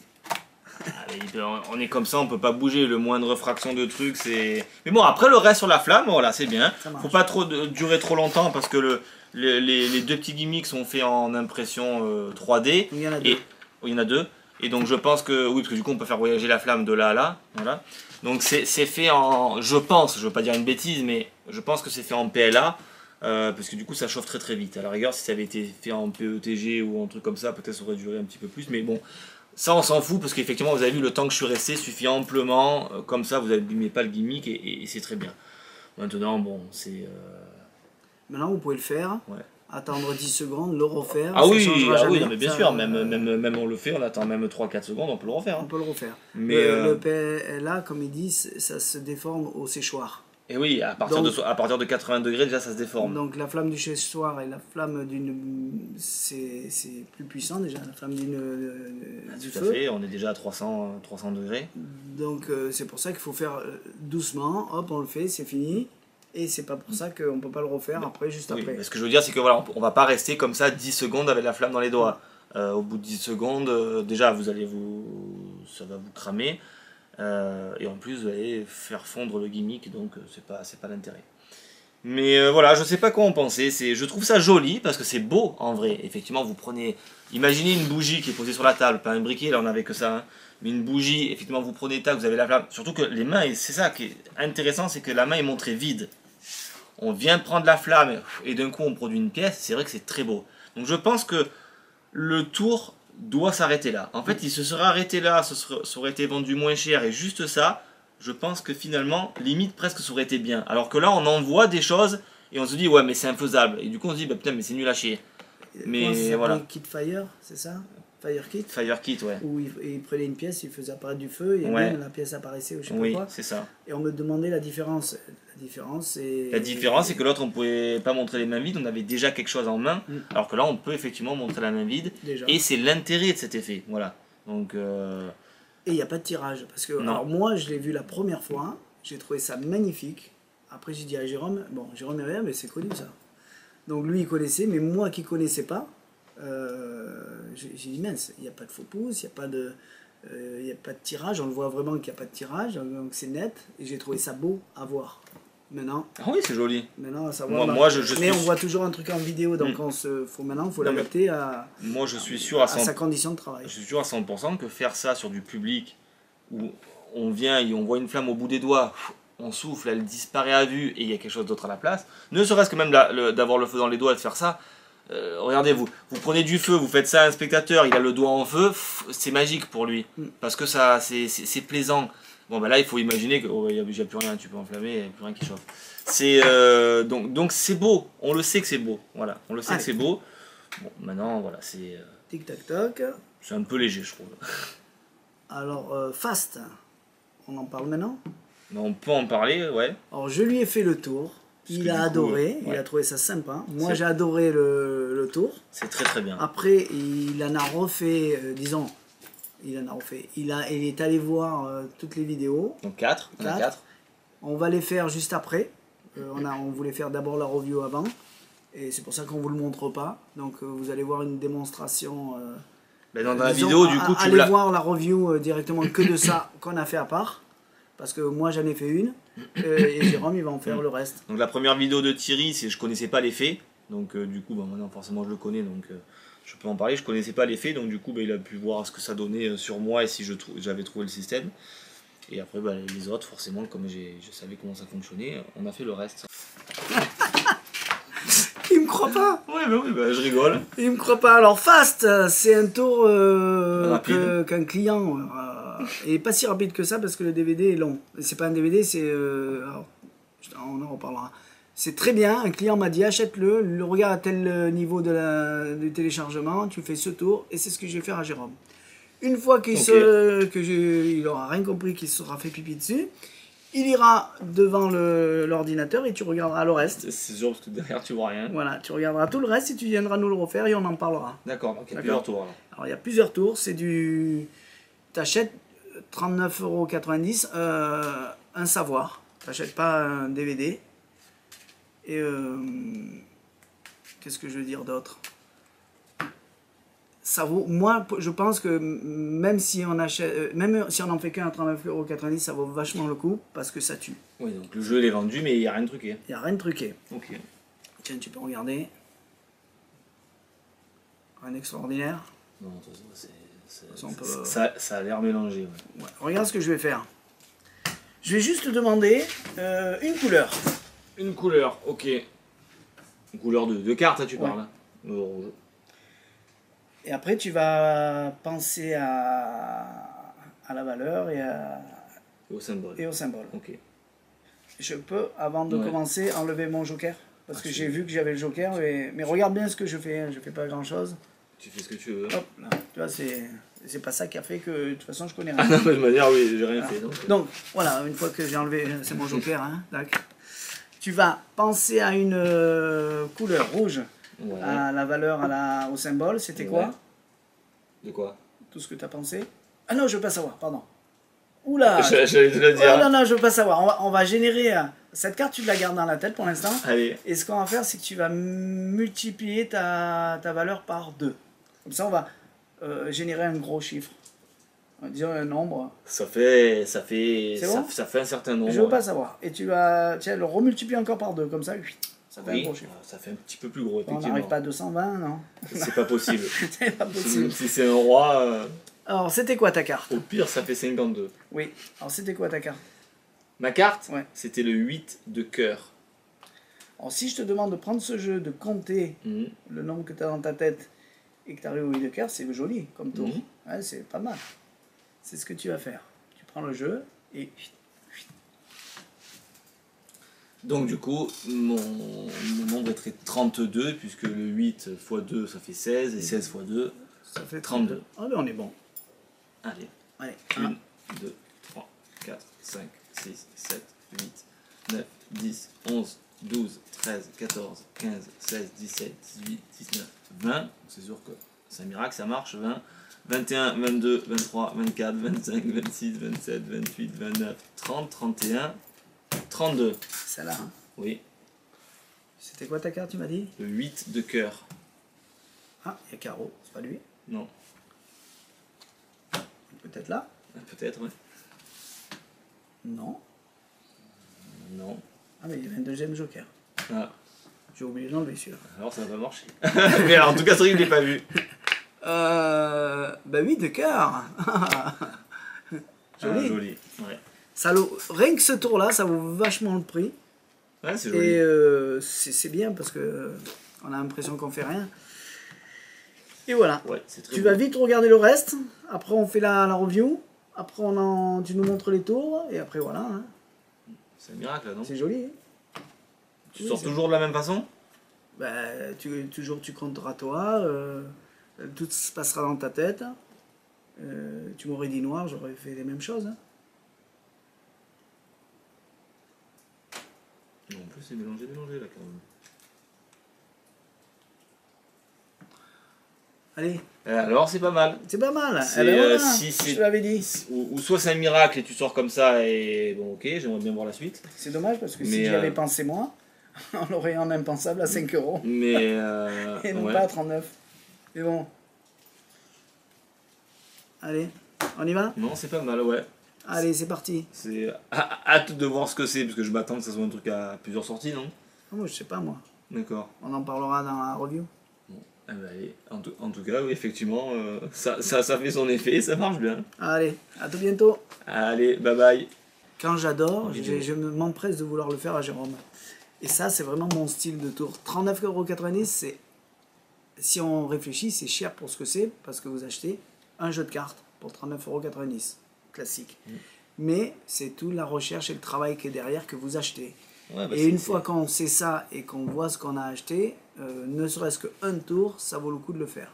Ah, on est comme ça, on peut pas bouger. Le moindre fraction de truc, c'est. Mais bon, après le reste sur la flamme, voilà, c'est bien. Faut pas trop de- durer trop longtemps parce que le, le- les, les deux petits gimmicks sont faits en impression euh, 3D. Il y en a deux. Et il y en a deux. Et donc je pense que oui, parce que du coup on peut faire voyager la flamme de là à là. Voilà. Donc c'est c'est fait en. Je pense, je veux pas dire une bêtise, mais je pense que c'est fait en PLA. Euh, parce que du coup ça chauffe très très vite. À la rigueur, si ça avait été fait en PETG ou un truc comme ça, peut-être ça aurait duré un petit peu plus. Mais bon, ça on s'en fout parce qu'effectivement vous avez vu le temps que je suis resté suffit amplement. euh, comme ça vous n'abîmez pas le gimmick et, et- et c'est très bien. Maintenant, bon, c'est. euh, Maintenant, vous pouvez le faire. Ouais. attendre 10 secondes, le refaire. Ah oui, ah oui non, mais bien Ça, sûr, même, même, même on le fait, on attend même 3-4 secondes, on peut le refaire. On hein. peut le refaire. Mais, le, le PLA, comme ils disent, ça se déforme au séchoir. Et oui, à partir, Donc- de, à partir de 80 degrés, déjà ça se déforme. Donc la flamme du séchoir et la flamme d'une. C'est plus puissant déjà, la flamme d'une, euh, du Tout à fait, on est déjà à 300, euh, 300 degrés. Donc euh, c'est pour ça qu'il faut faire euh, doucement, hop, on le fait, c'est fini. Et c'est pas pour ça qu'on peut pas le refaire après, juste Oui, après. mais ce que je veux dire, c'est que voilà, on, on va pas rester comme ça 10 secondes avec la flamme dans les doigts. Euh, au bout de 10 secondes, euh, déjà, vous allez vous, ça va vous cramer. Euh, et en plus, vous allez faire fondre le gimmick, donc euh, c'est pas, pas l'intérêt. Mais euh, voilà, je sais pas quoi en penser. Je trouve ça joli parce que c'est beau en vrai. Effectivement, vous prenez, imaginez une bougie qui est posée sur la table, pas un briquet, là on avait que ça. hein. Mais une bougie, effectivement, vous prenez tac, vous avez la flamme. Surtout que les mains, c'est ça qui est intéressant, c'est que la main est montrée vide on vient prendre la flamme et d'un coup on produit une pièce, c'est vrai que c'est très beau. Donc je pense que le tour doit s'arrêter là. En fait, il se serait arrêté là, ce serait, ça aurait été vendu moins cher et juste ça, je pense que finalement, limite presque ça aurait été bien. Alors que là, on envoie des choses et on se dit ouais mais c'est infaisable. Et du coup on se dit bah putain mais c'est nul à chier. Mais voilà. Kit Fire, c'est ça? Fire Kit Fire Kit ouais. Où il, il prenait une pièce, il faisait apparaître du feu, et Ouais. même la pièce apparaissait ou je sais Oui, pas quoi. c'est ça. Et on me demandait la différence. La différence, c'est. La différence, c'est que l'autre, on pouvait pas montrer les mains vides, on avait déjà quelque chose en main, Mm. alors que là, on peut effectivement montrer la main vide, Déjà. et c'est l'intérêt de cet effet. Voilà. Donc, euh, Et il n'y a pas de tirage. Parce que, Non. alors moi, je l'ai vu la première fois, j'ai trouvé ça magnifique. Après, j'ai dit à Jérôme, bon, Jérôme est rien, mais c'est connu ça. Donc lui, il connaissait, mais moi qui connaissais pas, euh, j'ai dit, mince, il n'y a pas de faux pouce, il n'y a, pas de, euh, y a pas de tirage, on le voit vraiment qu'il n'y a pas de tirage, donc c'est net, et j'ai trouvé ça beau à voir. Maintenant, Ah oui, c'est joli. maintenant à savoir. Moi, là- moi je, je mais suis, on voit toujours un truc en vidéo, donc Mm. on se, faut, maintenant, il faut l'adapter à, moi, je suis sûr à à 100%, sa condition de travail. je suis sûr à 100% que faire ça sur du public, où on vient et on voit une flamme au bout des doigts, on souffle, elle disparaît à vue, et il y a quelque chose d'autre à la place, ne serait-ce que même d'avoir le feu dans les doigts et de faire ça, euh, regardez vous, vous prenez du feu, vous faites ça à un spectateur, il a le doigt en feu, c'est magique pour lui, Mm. parce que ça, c'est plaisant. Bon bah là il faut imaginer qu'il n'y a, plus rien, tu peux enflammer, il n'y a plus rien qui chauffe. C'est euh, donc donc c'est beau, on le sait que c'est beau, voilà, on le sait Allez. que c'est beau. Bon maintenant voilà c'est euh, Tic tac toc. c'est un peu léger je trouve. Alors, Fast, on en parle maintenant? On peut en parler, ouais. Alors, je lui ai fait le tour. Parce Il a coup, adoré, euh, il a trouvé ça sympa. Moi, j'ai adoré le, le tour. C'est très très bien. Après, il en a refait, euh, disons, il en a refait. Il, a, il est allé voir euh, toutes les vidéos. Donc 4, on a Quatre. 4. On va les faire juste après. Euh, on, a, on voulait faire d'abord la review avant. Et c'est pour ça qu'on vous le montre pas. Donc, euh, vous allez voir une démonstration. euh, Ben, dans la disons, vidéo du coup tu allez voir la review euh, directement que de ça qu'on a fait à part. Parce que moi, j'en ai fait une. euh, et Jérôme, il va en faire le reste. Donc la première vidéo de Thierry, c'est je connaissais pas l'effet. Donc euh, du coup, bah, maintenant forcément je le connais, donc euh, je peux en parler. Je connaissais pas l'effet, donc du coup, bah, il a pu voir ce que ça donnait sur moi et si je trou- j'avais trouvé le système. Et après, bah, les autres, forcément, comme j'ai- je savais comment ça fonctionnait, on a fait le reste. Il me croit pas Ouais, bah oui, bah, je rigole. Il me croit pas. Alors, Fast, c'est un tour euh, qu'un client est pas si rapide que ça parce que le DVD est long. C'est pas un DVD, c'est. euh, on en reparlera. C'est très bien. Un client m'a dit achète-le, le regarde à tel euh, niveau de la, du téléchargement, tu fais ce tour et c'est ce que je vais faire à Jérôme. Une fois qu'il Ok. se, que je, il aura rien compris, qu'il se sera fait pipi dessus, il ira devant l'ordinateur et tu regarderas le reste. C'est sûr parce que derrière tu vois rien. Voilà, tu regarderas tout le reste et tu viendras nous le refaire et on en parlera. D'accord, donc il y a plusieurs tours alors. Alors il y a plusieurs tours, c'est du... T'achètes 39,90€ euh, un savoir. T'achètes pas un DVD. Et... euh, Qu'est-ce que je veux dire d'autre? Ça vaut, moi, je pense que même si on achète, euh, même si on en fait qu'un à 39,90€, ça vaut vachement le coup parce que ça tue. Oui, donc le jeu il est vendu, mais il n'y a rien de truqué. Il n'y a rien de truqué. Ok. Tiens, tu peux regarder. Un extraordinaire. Non, de toute façon, c'est- peut- ça, ça a l'air mélangé. ouais. Ouais, regarde ce que je vais faire. Je vais juste te demander euh, une couleur. Une couleur, ok. Une couleur de, de carte, hein, tu Ouais. parles. hein. Le rouge. Et après, tu vas penser à, à la valeur et, à- Et au symbole. et au symbole. Ok. Je peux, avant de Ouais. commencer, enlever mon joker? Parce Ah, que j'ai vu que j'avais le joker, mais, mais regarde bien ce que je fais, hein, je fais pas grand chose. Tu fais ce que tu veux. Hop, là, tu vois, c'est, c'est pas ça qui a fait que de toute façon je connais Ah rien. non, mais de manière, oui, j'ai rien fait. Donc. Donc voilà, une fois que j'ai enlevé, c'est mon joker, hein, tac. Tu vas penser à une euh, couleur rouge, Ouais. à la valeur, à la, au symbole, c'était Ouais. quoi De quoi? Tout ce que tu as pensé Ah non, je veux pas savoir, pardon. Oula J'allais j'allais te le Oh, dire. Non, non, je veux pas savoir. On va, on va générer. euh, Cette carte, tu la gardes dans la tête pour l'instant. Allez. Et ce qu'on va faire, c'est que tu vas multiplier ta, ta valeur par 2. Comme ça, on va euh, générer un gros chiffre. On va dire un nombre. Ça fait, ça fait, ça, bon ça fait un certain nombre. Je veux pas savoir. Et tu vas tiens, le remultiplier encore par 2. Comme ça, ça fait Oui, un gros chiffre. ça fait un petit peu plus gros, On n'arrive pas à 220, non? C'est pas possible. C'est pas possible. si c'est un roi, euh, Alors, c'était quoi ta carte? au pire, ça fait 52. Oui. Alors, c'était quoi ta carte? Ma carte, Ouais. c'était le 8 de cœur. Alors, si je te demande de prendre ce jeu, de compter Mhm. le nombre que tu as dans ta tête et que tu arrives au 8 de cœur, c'est joli comme tour. Mhm. Ouais, c'est pas mal. C'est ce que tu vas faire. Tu prends le jeu et Donc du coup, mon, mon nombre est 32, puisque le 8 x 2, ça fait 16, et 16 x 2, ça fait 32. Ah ben on est bon. allez, Allez. 1, 2, 3, 4, 5, 6, 7, 8, 9, 10, 11, 12, 13, 14, 15, 16, 17, 18, 19, 20. C'est sûr que c'est un miracle, ça marche. 20, 21, 22, 23, 24, 25, 26, 27, 28, 29, 30, 31, 32. Celle-là. hein. Oui, C'était quoi ta carte, tu m'as dit? Le 8 de cœur. Ah, il y a Caro, c'est pas lui? Non, Peut-être là? Peut-être, ouais. Non. Non. Ah, mais il y avait un deuxième joker. Ah, J'ai oublié d'enlever celui-là. alors ça va pas marcher. Mais alors, en tout cas, que je l'ai pas vu. Euh. Bah oui, de cœur Joli. Ah, joli. Ouais, Ça le- Rien que ce tour-là, ça vaut vachement le prix. ouais c'est joli. Et euh, c'est bien parce que euh, on a l'impression qu'on fait rien. Et voilà. Ouais, Tu beau. vas vite regarder le reste. Après, on fait la, la review. Après, on en, tu nous montres les tours. Et après, voilà. hein. C'est un miracle, là, non? C'est joli. hein? Tu Oui, sors toujours de la même façon? Bah, tu, toujours, tu compteras toi. euh, tout se passera dans ta tête. Euh, tu m'aurais dit noir, j'aurais fait les mêmes choses. hein. En plus, c'est mélangé, mélangé, là, quand même. Allez, Euh, Alors, c'est pas mal. c'est pas mal. C'est, Eh ben euh, si je te l'avais dit. Ou, ou soit c'est un miracle et tu sors comme ça et bon, ok, j'aimerais bien voir la suite. C'est dommage parce que si Mais, j'y avais euh, pensé moi, on l'aurait en impensable à 5 euros. Mais. euh, Et non ouais. pas à 39. Mais bon. Allez, on y va? Non, c'est pas mal, ouais. Allez, c'est parti. C'est ah, hâte de voir ce que c'est, parce que je m'attends que ça soit un truc à plusieurs sorties, non? Ah, Moi, je sais pas, moi. D'accord. On en parlera dans la review. Ah bah, allez. En, tout, en tout cas, oui, effectivement, euh, ça, ça, ça fait son effet, ça marche bien. Allez, à tout bientôt. Allez, bye bye. Quand j'adore, je, je me- m'empresse de vouloir le faire à Jérôme. Et ça, c'est vraiment mon style de tour. 39,90€, c'est. Si on réfléchit, c'est cher pour ce que c'est, parce que vous achetez un jeu de cartes pour 39,90€. Classique. Mm. Mais c'est toute la recherche et le travail qui est derrière que vous achetez. Ouais, bah, et une fois qu'on sait ça et qu'on voit ce qu'on a acheté, euh, ne serait-ce qu'un tour, ça vaut le coup de le faire.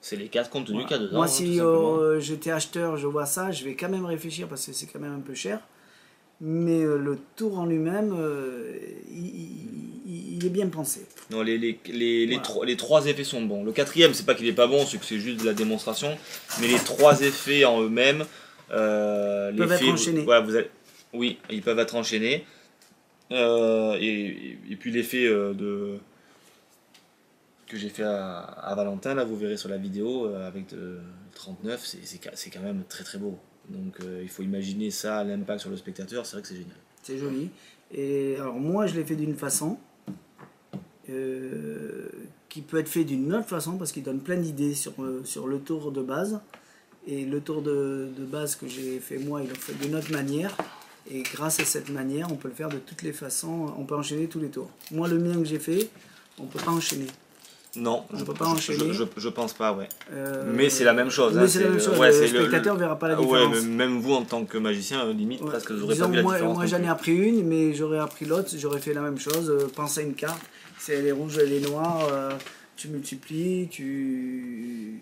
C'est les quatre contenus Voilà. qu'il y a dedans. Moi, hein, si euh, j'étais acheteur, je vois ça, je vais quand même réfléchir parce que c'est quand même un peu cher. Mais euh, le tour en lui-même, euh, il, il- il est bien pensé. Non, les, les, les, les, Voilà. trois, les trois effets sont bons. Le quatrième, c'est pas qu'il est pas bon, c'est que c'est juste de la démonstration. Mais les trois effets en eux-mêmes. Euh, Peuvent être enchaînés. voilà, vous avez- oui, ils peuvent être enchaînés. Euh, et, et puis l'effet euh, de que j'ai fait à, Valentin, là vous verrez sur la vidéo euh, avec de, 39, c'est- c'est quand même très très beau. Donc euh, il faut imaginer ça, l'impact sur le spectateur, c'est vrai que c'est génial. C'est joli. Et alors, moi, je l'ai fait d'une façon euh, qui peut être fait d'une autre façon parce qu'il donne plein d'idées sur, euh, sur le tour de base. Et le tour de, de base que j'ai fait moi, il le fait d'une autre manière. Et grâce à cette manière, on peut le faire de toutes les façons. On peut enchaîner tous les tours. Moi, le mien que j'ai fait, on peut pas enchaîner. Non, On je, peut pas enchaîner. je, je- je pense pas, ouais. Euh, Mais c'est la même chose, Mais hein, c'est la c'est même le- chose. ouais, spectateur le- verra pas la Ouais, différence. mais même vous en tant que magicien, euh, limite, Ouais. presque vous aurez Disons, pas vu la moi, différence. moi j'en ai appris une, mais j'aurais appris l'autre, j'aurais fait la même chose. Euh, pense à une carte, c'est les rouges et les noirs, euh, tu multiplies, tu,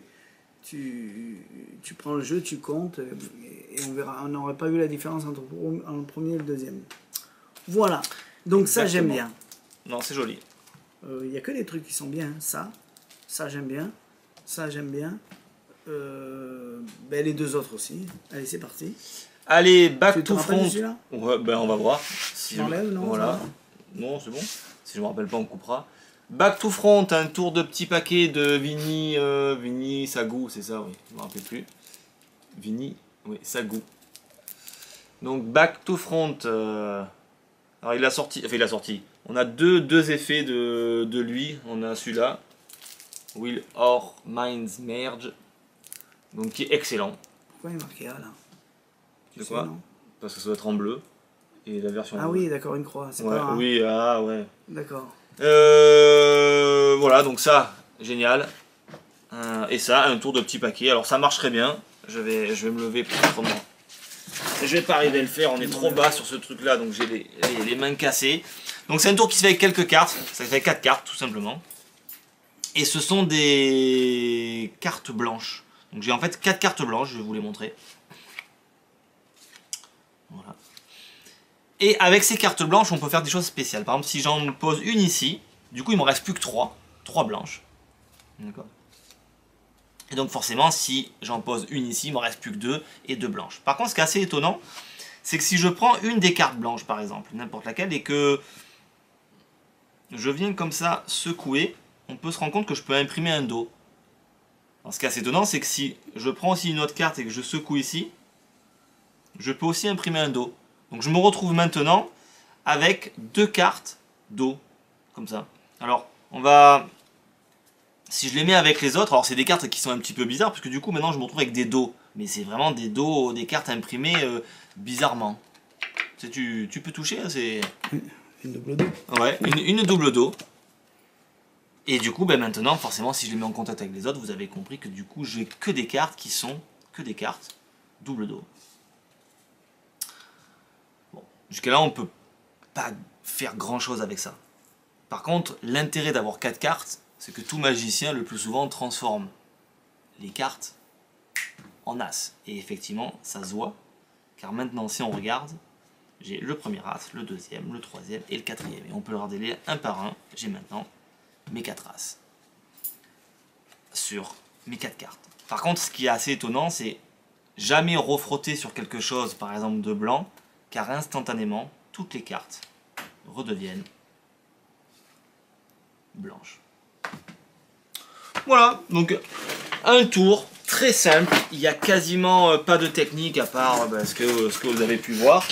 tu, tu prends le jeu, tu comptes, euh, et on verra. On n'aurait pas vu la différence entre le premier et le deuxième. Voilà. Donc ça j'aime bien. Non, c'est joli. Il n'y a que des trucs qui sont bien. Ça, ça j'aime bien. Ça j'aime bien. Euh, ben, les deux autres aussi. Allez, c'est parti. Allez, back Tu to front. Ouais, ben on va voir. Si l'enlèves, non, Voilà. Non, c'est bon. Si je me rappelle pas, on coupera. Back to front, un tour de petit paquet de Vini, euh, Vini Sagou, c'est ça, oui. Je me rappelle plus. Vini, oui, Sagou. Donc back to front. euh, Alors il a sorti, enfin il a sorti. On a deux, deux effets de, de lui. On a celui-là, Will or Minds Merge, donc qui est excellent. Pourquoi il est marqué A là? Tu De sais, quoi? non? Parce que ça doit être en bleu. Et la version Ah bleue. oui, d'accord, une croix. C'est Ouais, pas un. oui, ah ouais. D'accord. Euh, voilà, donc ça, génial. Euh, et ça, un tour de petit paquet. Alors ça marche très bien. Je vais, je vais me lever proprement. Je vais pas arriver à le faire, on est trop bas sur ce truc là, donc j'ai les, les- les mains cassées. Donc c'est un tour qui se fait avec quelques cartes, ça fait 4 cartes tout simplement. Et ce sont des cartes blanches. Donc j'ai en fait 4 cartes blanches, je vais vous les montrer. Voilà. Et avec ces cartes blanches, on peut faire des choses spéciales. Par exemple, si j'en pose une ici, du coup il me reste plus que 3. 3 blanches. D'accord Et donc forcément, si j'en pose une ici, il me reste plus que 2 et 2 blanches. Par contre, ce qui est assez étonnant, c'est que si je prends une des cartes blanches, par exemple, n'importe laquelle, et que je viens comme ça secouer, on peut se rendre compte que je peux imprimer un. Alors, ce qui est assez étonnant, c'est que si je prends aussi une autre carte et que je secoue ici, je peux aussi imprimer un dos. Donc je me retrouve maintenant avec deux cartes dos, comme ça. Alors, on va... Si je les mets avec les autres, alors c'est des cartes qui sont un petit peu bizarres, parce que du coup maintenant je me retrouve avec des dos. Mais c'est vraiment des dos, des cartes imprimées euh, bizarrement. Tu, tu peux toucher, hein, c'est... Une double dos. Ouais, une, double dos. Et du coup, ben maintenant, forcément, si je les mets en contact avec les autres, vous avez compris que du coup, j'ai que des cartes qui sont que des cartes double dos. Bon, jusqu'à là, on peut pas faire grand chose avec ça. Par contre, l'intérêt d'avoir quatre cartes, c'est que tout magicien, le plus souvent, transforme les cartes en as. Et effectivement, ça se voit. Car maintenant, si on regarde, j'ai le premier as, le deuxième, le troisième et le quatrième. Et on peut le regarder un par un. J'ai maintenant mes quatre as sur mes quatre cartes. Par contre, ce qui est assez étonnant, c'est jamais refrotter sur quelque chose, par exemple de blanc, car instantanément, toutes les cartes redeviennent blanches. Voilà, donc un tour très simple. Il n'y a quasiment euh, pas de technique à part euh, bah, ce que vous avez pu voir.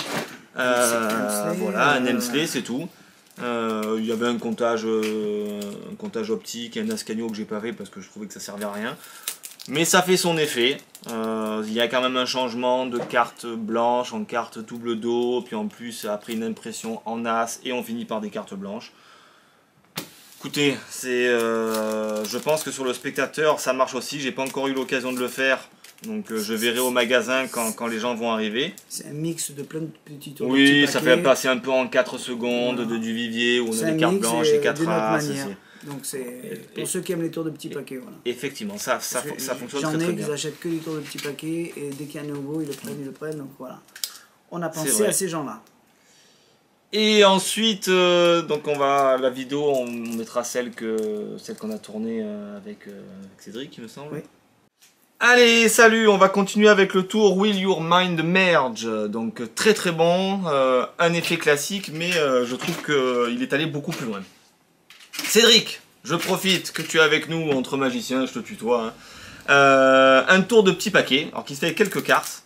Euh, voilà, un euh, Hemsley, c'est tout. Euh, il y avait un comptage, euh, un comptage optique et un ascanio que j'ai pas fait parce que je trouvais que ça servait à rien. Mais ça fait son effet. Euh, il y a quand même un changement de carte blanche en carte double dos. Puis en plus, après une impression en as et on finit par des cartes blanches. Écoutez, c'est, euh, je pense que sur le spectateur, ça marche aussi. J'ai pas encore eu l'occasion de le faire. Donc euh, je verrai au magasin quand, quand les gens vont arriver. C'est un mix de plein de petits tours. de Oui, petits ça fait passer un peu en 4 secondes de du vivier où on a des cartes blanches et et 4 d'une autre as. c'est- Donc c'est Et- pour ceux qui aiment les tours de petits paquets. Voilà. Effectivement, ça, ça, que ça fonctionne J'en très ai très qui bien. achètent que des tours de petits paquets et dès qu'il y a un nouveau, ils le prennent, ils le prennent. Donc voilà. On a pensé à ces gens-là. Et ensuite, euh, donc on va la vidéo, on mettra celle que celle qu'on a tournée euh, avec, euh, avec Cédric, il me semble. Oui. Allez, salut, on va continuer avec le tour Will Your Mind Merge. Donc euh, très très bon, euh, un effet classique, mais euh, je trouve qu'il est allé beaucoup plus loin. Cédric, je profite que tu es avec nous entre magiciens, je te tutoie. hein. Euh, un tour de petit paquet, alors qui se fait avec quelques cartes.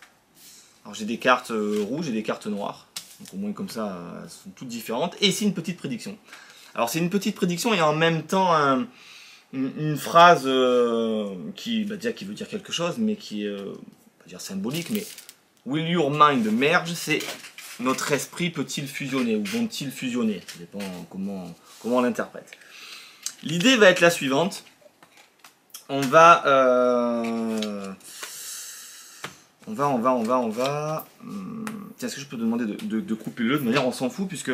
Alors j'ai des cartes euh, rouges et des cartes noires. Donc au moins comme ça, euh, elles sont toutes différentes. Et c'est une petite prédiction. Alors c'est une petite prédiction et en même temps une, phrase euh, qui, bah, veut dire quelque chose, mais qui est, euh, dire symbolique, mais Will your mind merge, c'est notre esprit peut-il fusionner ou vont-ils fusionner? Ça dépend comment, comment on l'interprète. L'idée va être la suivante. On va, euh, on va, on va, on va, on va. hum, Tiens, est-ce que je peux te demander de, de- de couper le de manière on s'en fout puisque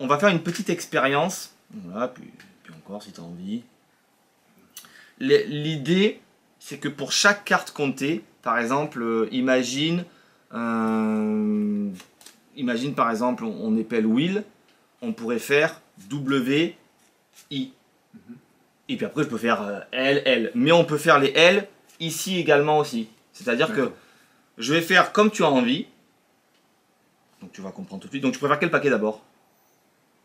on va faire une petite expérience. Voilà, puis, puis encore si tu as envie. L'idée, c'est que pour chaque carte comptée, par exemple, euh, imagine, euh, imagine par exemple, on, on épelle Will, on pourrait faire W, I. Et puis après, je peux faire euh, L, L. Mais on peut faire les L ici également aussi. C'est-à-dire que je vais faire comme tu as envie. Donc tu vas comprendre tout de suite. Donc tu préfères quel paquet d'abord?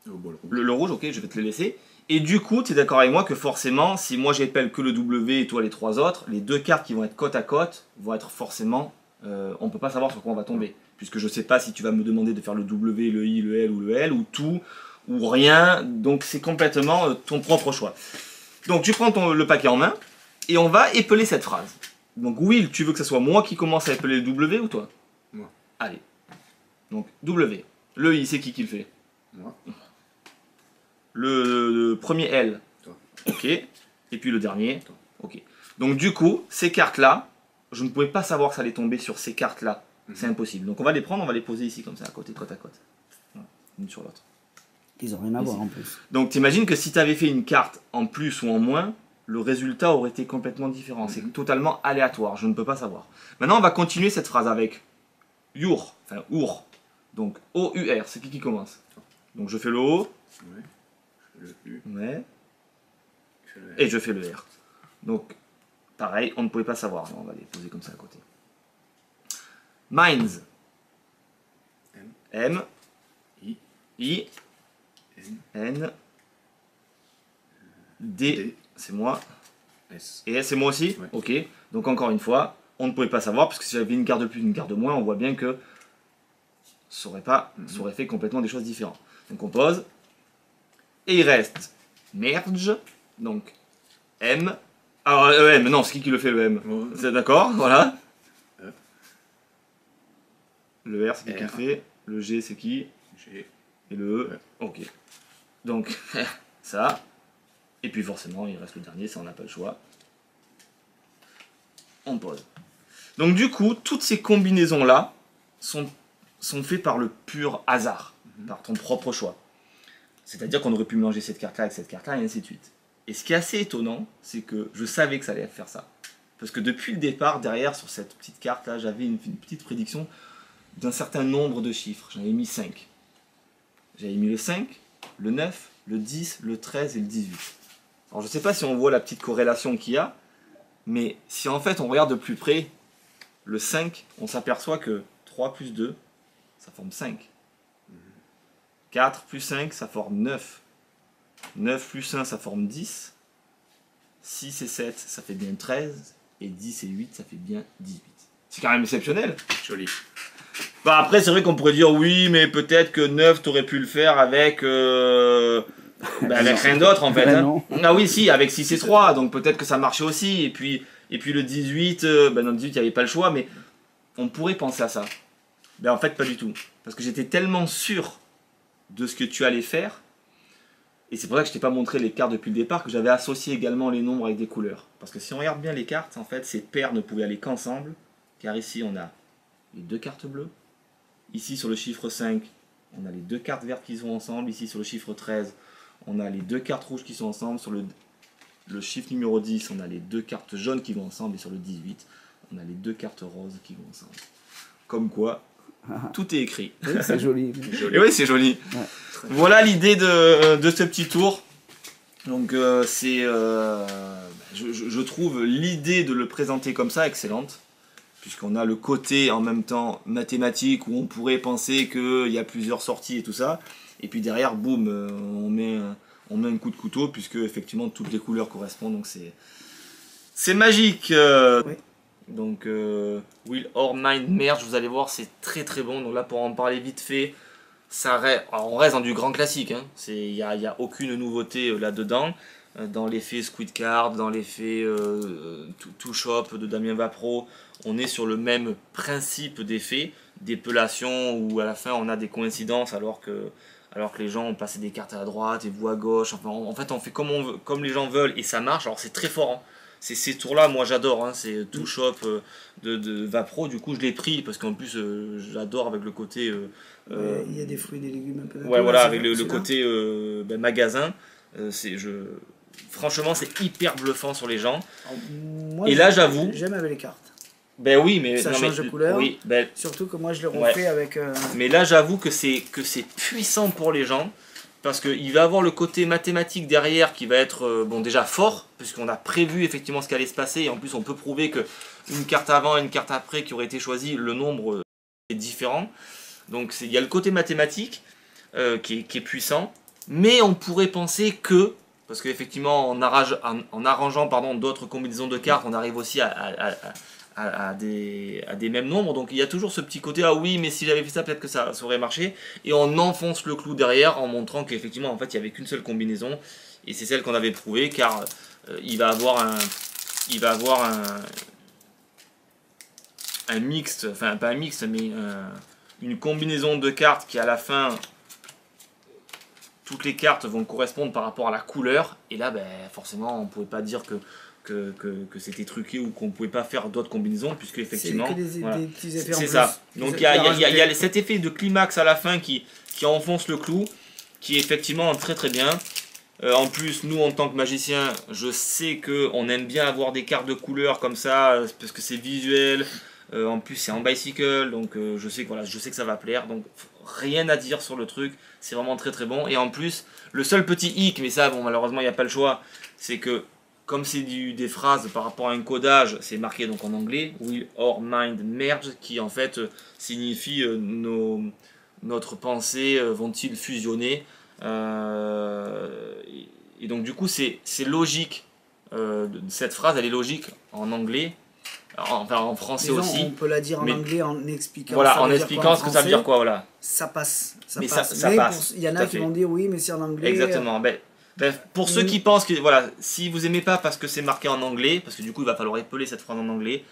Rouge. le, le rouge, ok, je vais te le laisser. Et du coup, tu es d'accord avec moi que forcément, si moi j'appelle que le W et toi les trois autres, les deux cartes qui vont être côte à côte vont être forcément. euh, on peut pas savoir sur quoi on va tomber. Puisque je sais pas si tu vas me demander de faire le W, le I, le L ou le L, ou tout, ou rien. Donc c'est complètement euh, ton propre choix. Donc tu prends ton- le paquet en main et on va épeler cette phrase. Donc Will, tu veux que ce soit moi qui commence à épeler le W ou toi? Moi. Allez. Donc W. Le I, c'est qui qui le fait? Moi. Le, le premier L. Toi. Ok. Et puis le dernier. Toi. Ok. Donc du coup, ces cartes-là, je ne pouvais pas savoir que ça allait tomber sur ces cartes-là. C'est Mhm. impossible. Donc on va les prendre, on va les poser ici comme ça, à côté, côte à côte. Voilà. Une sur l'autre. Ils ont rien à voir en plus. Donc t'imagines que si tu avais fait une carte en plus ou en moins, le résultat aurait été complètement différent. C'est Mhm. totalement aléatoire, je ne peux pas savoir. Maintenant on va continuer cette phrase avec your, enfin our. Donc O-U-R, c'est qui qui commence? Donc je fais le O, Ouais. Le U. ouais, Je le et je fais le R. Donc pareil, on ne pouvait pas savoir. On va les poser comme ça à côté. Minds. M. M. I. I. N. N. D. D. C'est moi. S. Et c'est moi aussi Ouais. Ok. Donc encore une fois, on ne pouvait pas savoir, parce que si j'avais une carte de plus, une carte de moins, on voit bien que ça aurait, pas, Mhm. ça aurait fait complètement des choses différentes. Donc on pose. Et il reste merge. Donc M. Ah, euh, M, non, c'est qui qui le fait le M? C'est d'accord? Voilà. E. Le R, c'est qui qui le fait? Le G, c'est qui? G. Et le E? Ouais. Ok. Donc, ça. Et puis forcément, il reste le dernier, ça on n'a pas le choix. On pose. Donc du coup, toutes ces combinaisons-là sont, sont faites par le pur hasard, par ton propre choix. C'est-à-dire qu'on aurait pu mélanger cette carte-là avec cette carte-là et ainsi de suite. Et ce qui est assez étonnant, c'est que je savais que ça allait faire ça. Parce que depuis le départ, derrière, sur cette petite carte-là, j'avais une, petite prédiction d'un certain nombre de chiffres. J'en avais mis 5. J'avais mis le 5, le 9, le 10, le 13 et le 18. Alors je ne sais pas si on voit la petite corrélation qu'il y a, mais si en fait on regarde de plus près le 5, on s'aperçoit que 3 plus 2, ça forme 5. 4 plus 5, ça forme 9. 9 plus 1, ça forme 10. 6 et 7, ça fait bien 13. Et 10 et 8, ça fait bien 18. C'est quand même exceptionnel. Joli. Bah après, c'est vrai qu'on pourrait dire oui, mais peut-être que 9, t'aurais pu le faire avec. euh, bah, avec rien d'autre en fait. Hein. Ah oui, si, avec 6 et 3, donc peut-être que ça marchait aussi. Et puis, et puis le 18, euh, ben non, le 18, il n'y avait pas le choix, mais on pourrait penser à ça. Ben en fait, pas du tout. Parce que j'étais tellement sûr de ce que tu allais faire. Et c'est pour ça que je t'ai pas montré les cartes depuis le départ, que j'avais associé également les nombres avec des couleurs. Parce que si on regarde bien les cartes, en fait, ces paires ne pouvaient aller qu'ensemble. Car ici, on a les deux cartes bleues. Ici, sur le chiffre 5, on a les deux cartes vertes qui sont ensemble. Ici, sur le chiffre 13, on a les deux cartes rouges qui sont ensemble. Sur le, le chiffre numéro 10, on a les deux cartes jaunes qui vont ensemble. Et sur le 18, on a les deux cartes roses qui vont ensemble. Comme quoi, tout est écrit. Oui, c'est joli. Et oui, c'est joli. Ouais. Voilà l'idée de, de ce petit tour. Donc, euh, c'est. euh, je, je- trouve l'idée de le présenter comme ça excellente. Puisqu'on a le côté en même temps mathématique où on pourrait penser qu'il y a plusieurs sorties et tout ça. Et puis derrière, boum, euh, on met, un- on met un coup de couteau puisque effectivement toutes les couleurs correspondent. Donc c'est. C'est magique. Oui. Donc, euh, Will or Mind Merge, vous allez voir, c'est très très bon. Donc là, pour en parler vite fait, ça reste, on reste dans du grand classique. hein. Il n'y a, y a aucune nouveauté euh, là-dedans. Euh, Dans l'effet Squid Card, dans l'effet euh, Two- de Damien Vapro, on est sur le même principe d'effet, d'épellation où à la fin on a des coïncidences alors que les gens ont passé des cartes à droite et vous à gauche. En fait, on fait comme les gens veulent et ça marche. Alors, c'est très fort. hein. C'est ces tours-là, moi j'adore. Hein. C'est Two Shop euh, de, de Vapro. Du coup, je l'ai pris parce qu'en plus, euh, j'adore avec le côté. euh, Ouais, Il y a des fruits, des légumes un peu. Ouais, voilà, avec le, côté ben, magasin. c'est, je... Franchement, c'est hyper bluffant sur les gens. Alors, moi, Et là, j'avoue- J'aime avec les cartes. Ben oui, mais. Ça non, change mais- de couleur. Oui, ben, Surtout que moi, je l'ai Ouais. refait avec. euh, mais là, j'avoue que c'est, que c'est puissant pour les gens. Parce qu'il va avoir le côté mathématique derrière qui va être euh, bon déjà fort, puisqu'on a prévu effectivement ce qui allait se passer. Et en plus, on peut prouver que une carte avant et une carte après qui aurait été choisie, le nombre euh, est différent. Donc il y a le côté mathématique euh, qui, est, puissant. Mais on pourrait penser que, parce qu'effectivement en, en, arrangeant d'autres combinaisons de cartes, on arrive aussi à- à- des, à mêmes nombres. Donc il y a toujours ce petit côté, ah oui, mais si j'avais fait ça, peut-être que ça, aurait marché. Et on enfonce le clou derrière en montrant qu'effectivement, en fait, il n'y avait qu'une seule combinaison. Et c'est celle qu'on avait prouvée, car euh, il va avoir un... Il va avoir un, un mixte, enfin pas un mixte, mais un- une combinaison de cartes qui à la fin, toutes les cartes vont correspondre par rapport à la couleur. Et là, ben, forcément, on ne pouvait pas dire que, que, que, que c'était truqué ou qu'on ne pouvait pas faire d'autres combinaisons, puisque effectivement... voilà. C'est ça. Donc il y y y y a cet effet de climax à la fin qui, qui enfonce le clou, qui est effectivement très très bien. Euh, en plus, nous en tant que magicien, je sais que on aime bien avoir des cartes de couleurs comme ça, euh, parce que c'est visuel. Euh, en plus, c'est en bicycle, donc euh, je sais que voilà, je sais que ça va plaire. Donc rien à dire sur le truc, c'est vraiment très très bon. Et en plus, le seul petit hic, mais ça, bon, malheureusement, il n'y a pas le choix, c'est que comme c'est des phrases par rapport à un codage, c'est marqué donc en anglais, will or mind merge, qui en fait euh, signifie euh, nos, notre pensée euh, vont-ils fusionner. Euh, et, donc du coup c'est c'est logique, euh, cette phrase elle est logique en anglais, en- enfin en français aussi. On peut la dire en anglais en expliquant. Voilà, en expliquant ce que ça veut dire quoi, voilà. Ça passe. Ça Mais passe. ça Mais passe, pour- Il y en a qui vont dire oui, mais c'est en anglais. Exactement. Ben, ben, pour ceux qui pensent que, voilà, si vous aimez pas parce que c'est marqué en anglais, parce que du coup il va falloir épeler cette phrase en anglais,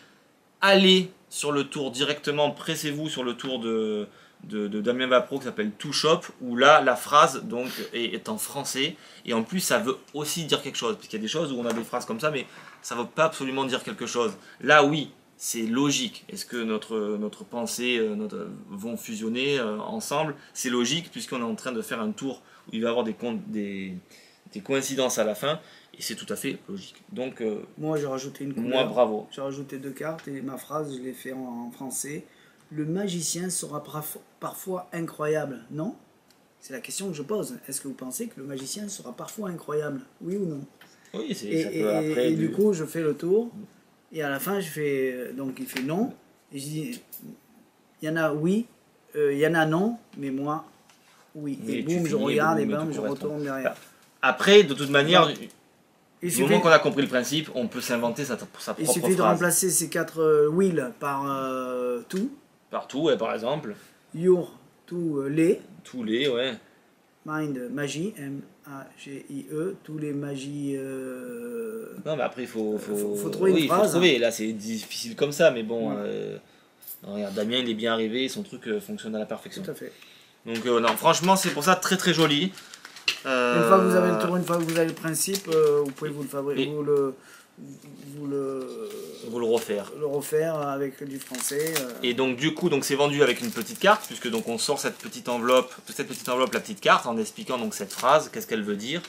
allez sur le tour directement, pressez-vous sur le tour de, de, Damien Vapro qui s'appelle Two Shop, où là la phrase donc est, en français, et en plus ça veut aussi dire quelque chose, parce qu'il y a des choses où on a des phrases comme ça, mais ça veut pas absolument dire quelque chose. Là oui, c'est logique. Est-ce que notre, notre pensée euh, notre, vont fusionner euh, ensemble? C'est logique puisqu'on est en train de faire un tour où il va y avoir des, des, des coïncidences à la fin et c'est tout à fait logique. Donc euh, Moi, j'ai rajouté une couleur. moi bravo. J'ai rajouté deux cartes et ma phrase, je l'ai fait en, en français. Le magicien sera parf- parfois incroyable, non? C'est la question que je pose. Est-ce que vous pensez que le magicien sera parfois incroyable? Oui ou non? Oui, c'est Et, ça peut et- après et du- du coup, je fais le tour. Et à la fin, je fais. euh, Donc, il fait non. Et je dis il y en a oui, euh, il y en a non, mais moi, oui. Et tu boum, je regarde et et bam, je correspond. retourne derrière. Après, de toute manière, Non. Il du moment qu'on a compris le principe, on peut s'inventer sa, sa il propre suffit de phrase. remplacer ces quatre euh, will par euh, tout. Partout, ouais, par exemple. Your, tout, euh, les. Tous les, ouais. Mind, magie, M-A-G-I-E, tous les magies. euh, Non, mais après, il faut, faut, Faut- faut trouver une oui, il faut phrase, hein. trouver. Là, c'est difficile comme ça, mais bon. Ouais. non, regarde, Damien, il est bien arrivé, son truc fonctionne à la perfection. Tout à fait. Donc, non, franchement, c'est pour ça très très joli. Euh, Une fois que vous avez le tour, une fois que vous avez le principe, euh, vous pouvez vous le fabriquer, vous le, vous le, Vous le refaire. le refaire avec du français. euh. Et donc du coup donc c'est vendu avec une petite carte puisque donc on sort cette petite enveloppe cette petite enveloppe la petite carte en expliquant donc cette phrase qu'est-ce qu'elle veut dire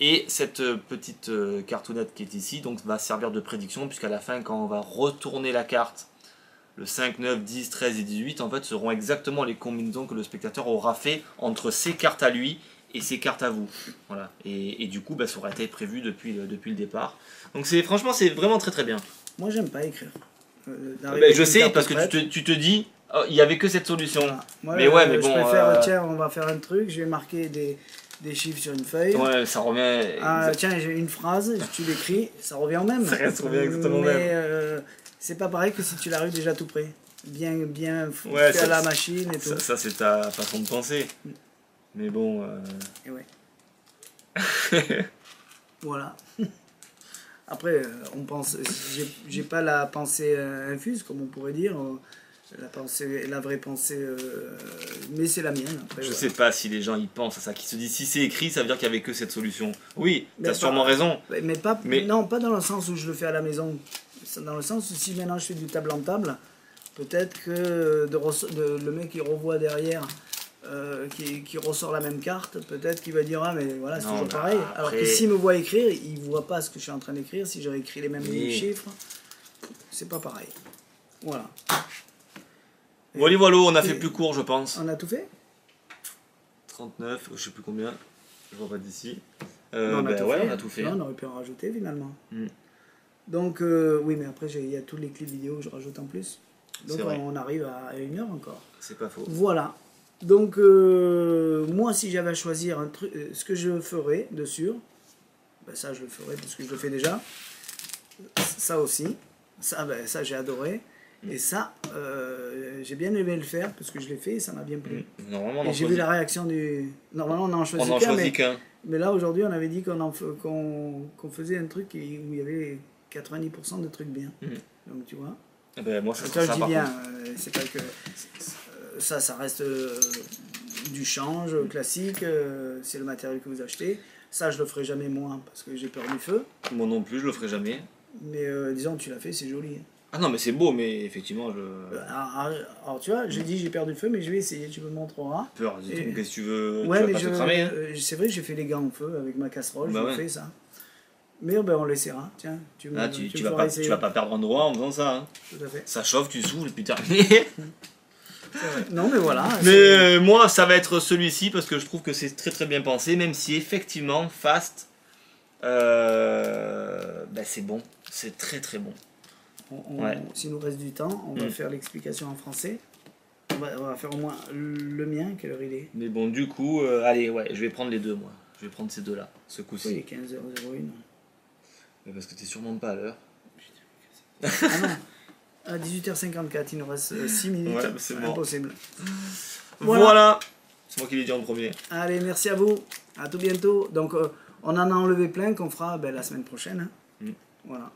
et cette euh, petite euh, cartonnette qui est ici donc va servir de prédiction puisqu'à la fin quand on va retourner la carte le 5, 9, 10, 13 et 18 en fait seront exactement les combinaisons que le spectateur aura fait entre ses cartes à lui et ses cartes à vous voilà et, et du coup bah, ça aura été prévu depuis, le- depuis le départ donc c'est franchement c'est vraiment très très bien Moi, j'aime pas écrire. Euh, ben, avec je sais parce que tu te, tu te dis, oh, il y avait que cette solution. Mais ouais, mais je bon, préfère, euh, tiens, on va faire un truc, je vais marquer des, des chiffres sur une feuille. Ouais, ça revient. Ah, tiens, j'ai une phrase, tu l'écris, ça revient au même. Ça reste- revient exactement au Mais même. euh, c'est pas pareil que si tu l'as eu déjà tout prêt. Bien, bien Ouais, fait ça- à la machine et tout. ça, ça, c'est ta façon de penser. Mais bon, euh, Et ouais. voilà. Après, euh, on pense, j'ai- pas la pensée euh, infuse, comme on pourrait dire. La, pensée, la vraie pensée, euh, mais c'est la mienne. Après, Je voilà. sais pas si les gens y pensent à ça, qui se disent si c'est écrit, ça veut dire qu'il y avait que cette solution. Oui, t'as pas- sûrement raison. Mais- Mais pas, Mais- non, pas dans le sens où je le fais à la maison. Dans le sens où si maintenant je fais du table en table, peut-être que de reço- de- le mec qui revoit derrière, euh, qui, qui ressort la même carte, peut-être qu'il va dire Ah, mais voilà, c'est toujours bah, pareil. Alors que s'il me voit écrire, il voit pas ce que je suis en train d'écrire. Si j'avais écrit les mêmes Oui. chiffres, c'est pas pareil. Voilà. Voilà, voilà, on a fait plus court, je pense. On a tout fait? 39, je sais plus combien. Je vois pas d'ici. Euh, ben ouais, on a tout fait. Non, on aurait pu en rajouter finalement. Mm. Donc, euh, oui, mais après, il y a tous les clips vidéo que je rajoute en plus. Donc, on arrive à une heure encore. C'est pas faux. Voilà. Donc, euh, moi, si j'avais à choisir un truc, euh, ce que je ferais de sûr, ben ça, je le ferais parce que je le fais déjà. Ça aussi. Ça, ben, ça j'ai adoré. Et ça, euh, j'ai bien aimé le faire parce que je l'ai fait et ça m'a bien plu. Normalement, on Et j'ai vu la réaction du. Normalement, on en on choisit qu'un, mais, qu'un. mais là, aujourd'hui, on avait dit qu'on qu'on faisait un truc où il y avait 90% de trucs bien. Mhm. Donc, tu vois. Eh ben, moi, je ça dis par bien, c'est pas que. Ça, ça reste euh, du change classique, euh, c'est le matériel que vous achetez. Ça, je le ferai jamais moi parce que j'ai peur du feu. Moi non plus, je le ferai jamais. Mais euh, disons, tu l'as fait, c'est joli. Ah non, mais c'est beau, mais effectivement, je. Euh, Alors, alors, tu vois, j'ai dit j'ai peur du feu, mais je vais essayer, tu me montreras. peur, dis Et- donc, qu'est-ce que tu veux Ouais, Tu vas mais pas je, te cramer, hein c'est vrai, j'ai fait les gants au feu avec ma casserole, Bah je ouais. fais ça. Mais ben, on l'essaiera, tiens. Tu, me, Ah, tu, tu tu me vas pas, essayer. tu vas pas perdre un doigt en faisant ça. hein. Tout à fait. Ça chauffe, tu souffles et puis terminé. Non, mais voilà. Mais euh, moi, ça va être celui-ci parce que je trouve que c'est très très bien pensé, même si effectivement, Fast, euh, ben, c'est bon. C'est très très bon. on- on- ouais. S'il nous reste du temps, on va Mm. faire l'explication en français. On va, on va faire au moins le mien, quelle heure il est Mais bon, du coup, euh, allez, ouais, je vais prendre les deux, moi. Je vais prendre ces deux-là, ce Oui, coup-ci. est 15h01. Mais Parce que t'es sûrement pas à l'heure. Ah non, à 18h54, il nous reste 6 minutes. Ouais, c'est bon. Impossible. Voilà, Voilà. C'est moi qui l'ai dit en premier. Allez, merci à vous. À tout bientôt. Donc, euh, on en a enlevé plein qu'on fera ben, la semaine prochaine. hein. Mm. Voilà.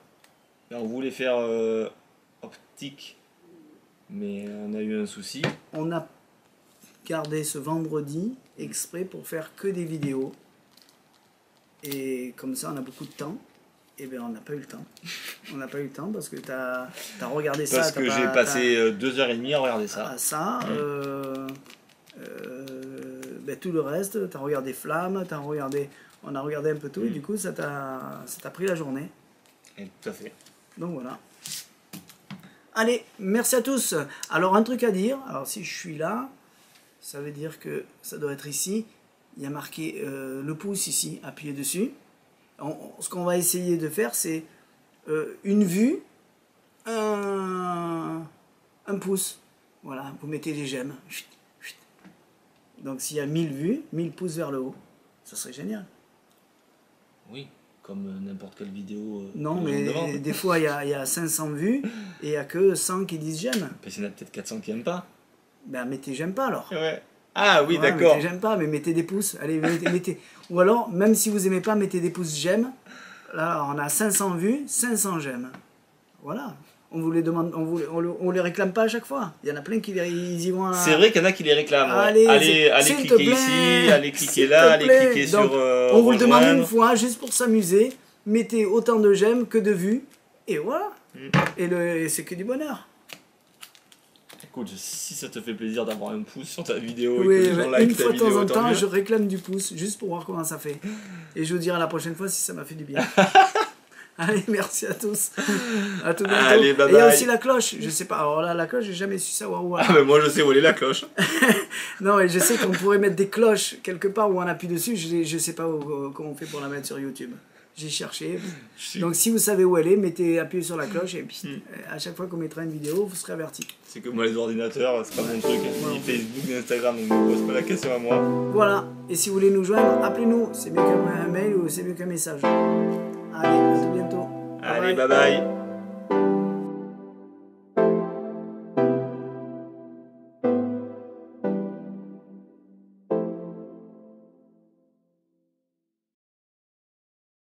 Là, on voulait faire euh, optique, mais on a eu un souci. On a gardé ce vendredi exprès pour faire que des vidéos. Et comme ça, on a beaucoup de temps. Et bien, on n'a pas eu le temps. On n'a pas eu le temps parce que tu as, regardé ça. Parce que j'ai passé euh, deux heures et demie à regarder ça. à ça. Mm. euh, euh, ben, tout le reste, tu as regardé Flamme, t'as regardé, on a regardé un peu tout et Mm. du coup ça t'a ça t'a pris la journée. Et tout à fait. Donc voilà. Allez, merci à tous. Alors un truc à dire, alors si je suis là, ça veut dire que ça doit être ici. Il y a marqué euh, le pouce ici, appuyez dessus. On- ce qu'on va essayer de faire, c'est euh, une vue, un, un pouce. Voilà, vous mettez les j'aime. Chut, chut. Donc s'il y a 1000 vues, 1000 pouces vers le haut, ça serait génial. Oui, comme euh, n'importe quelle vidéo. euh, Non, mais des fois il y y a 500 vues et il n'y a que 100 qui disent j'aime. Parce qu'il y en a peut-être 400 qui aiment pas. Ben mettez j'aime pas alors. Ouais. Ah oui, Ouais, d'accord. j'aime pas, mais mettez des pouces. Allez, mettez, mettez. Ou alors, même si vous aimez pas, mettez des pouces j'aime. Là, on a 500 vues, 500 j'aime. Voilà. On vous les demande, on, vous, on, le- on les réclame pas à chaque fois. Il y en a plein qui les- ils y vont. à- C'est vrai qu'il y en a qui les réclament. Allez, allez, allez cliquer ici, allez cliquer là, allez cliquer Donc, sur. euh, on vous le demande une fois, juste pour s'amuser. Mettez autant de j'aime que de vues. Et voilà. Mm. Et, le, et c'est que du bonheur. Écoute, si ça te fait plaisir d'avoir un pouce sur ta vidéo et Oui, que les gens mais like une fois de temps en temps, je réclame du pouce, juste pour voir comment ça fait. Et je vous dirai la prochaine fois si ça m'a fait du bien. Allez, merci à tous. À tout bientôt. Allez, bye Et il y a bye. aussi la cloche. Je sais pas. Alors là, la cloche, j'ai jamais su savoir où. Ah, mais moi je sais où est la cloche. Non, mais je sais qu'on pourrait mettre des cloches quelque part où on appuie dessus. Je, je sais pas où- comment on fait pour la mettre sur YouTube. J'ai cherché. Donc si vous savez où elle est, mettez appuyez sur la cloche et puis Hmm. à chaque fois qu'on mettra une vidéo, vous serez averti. C'est que moi les ordinateurs, c'est pas mon truc. Ni Facebook, ni Instagram, donc ne me pose pas la question à moi. Voilà. Et si vous voulez nous joindre, appelez-nous. C'est mieux qu'un mail ou c'est mieux qu'un message. Allez, à tout bientôt. Allez, bye. bye bye.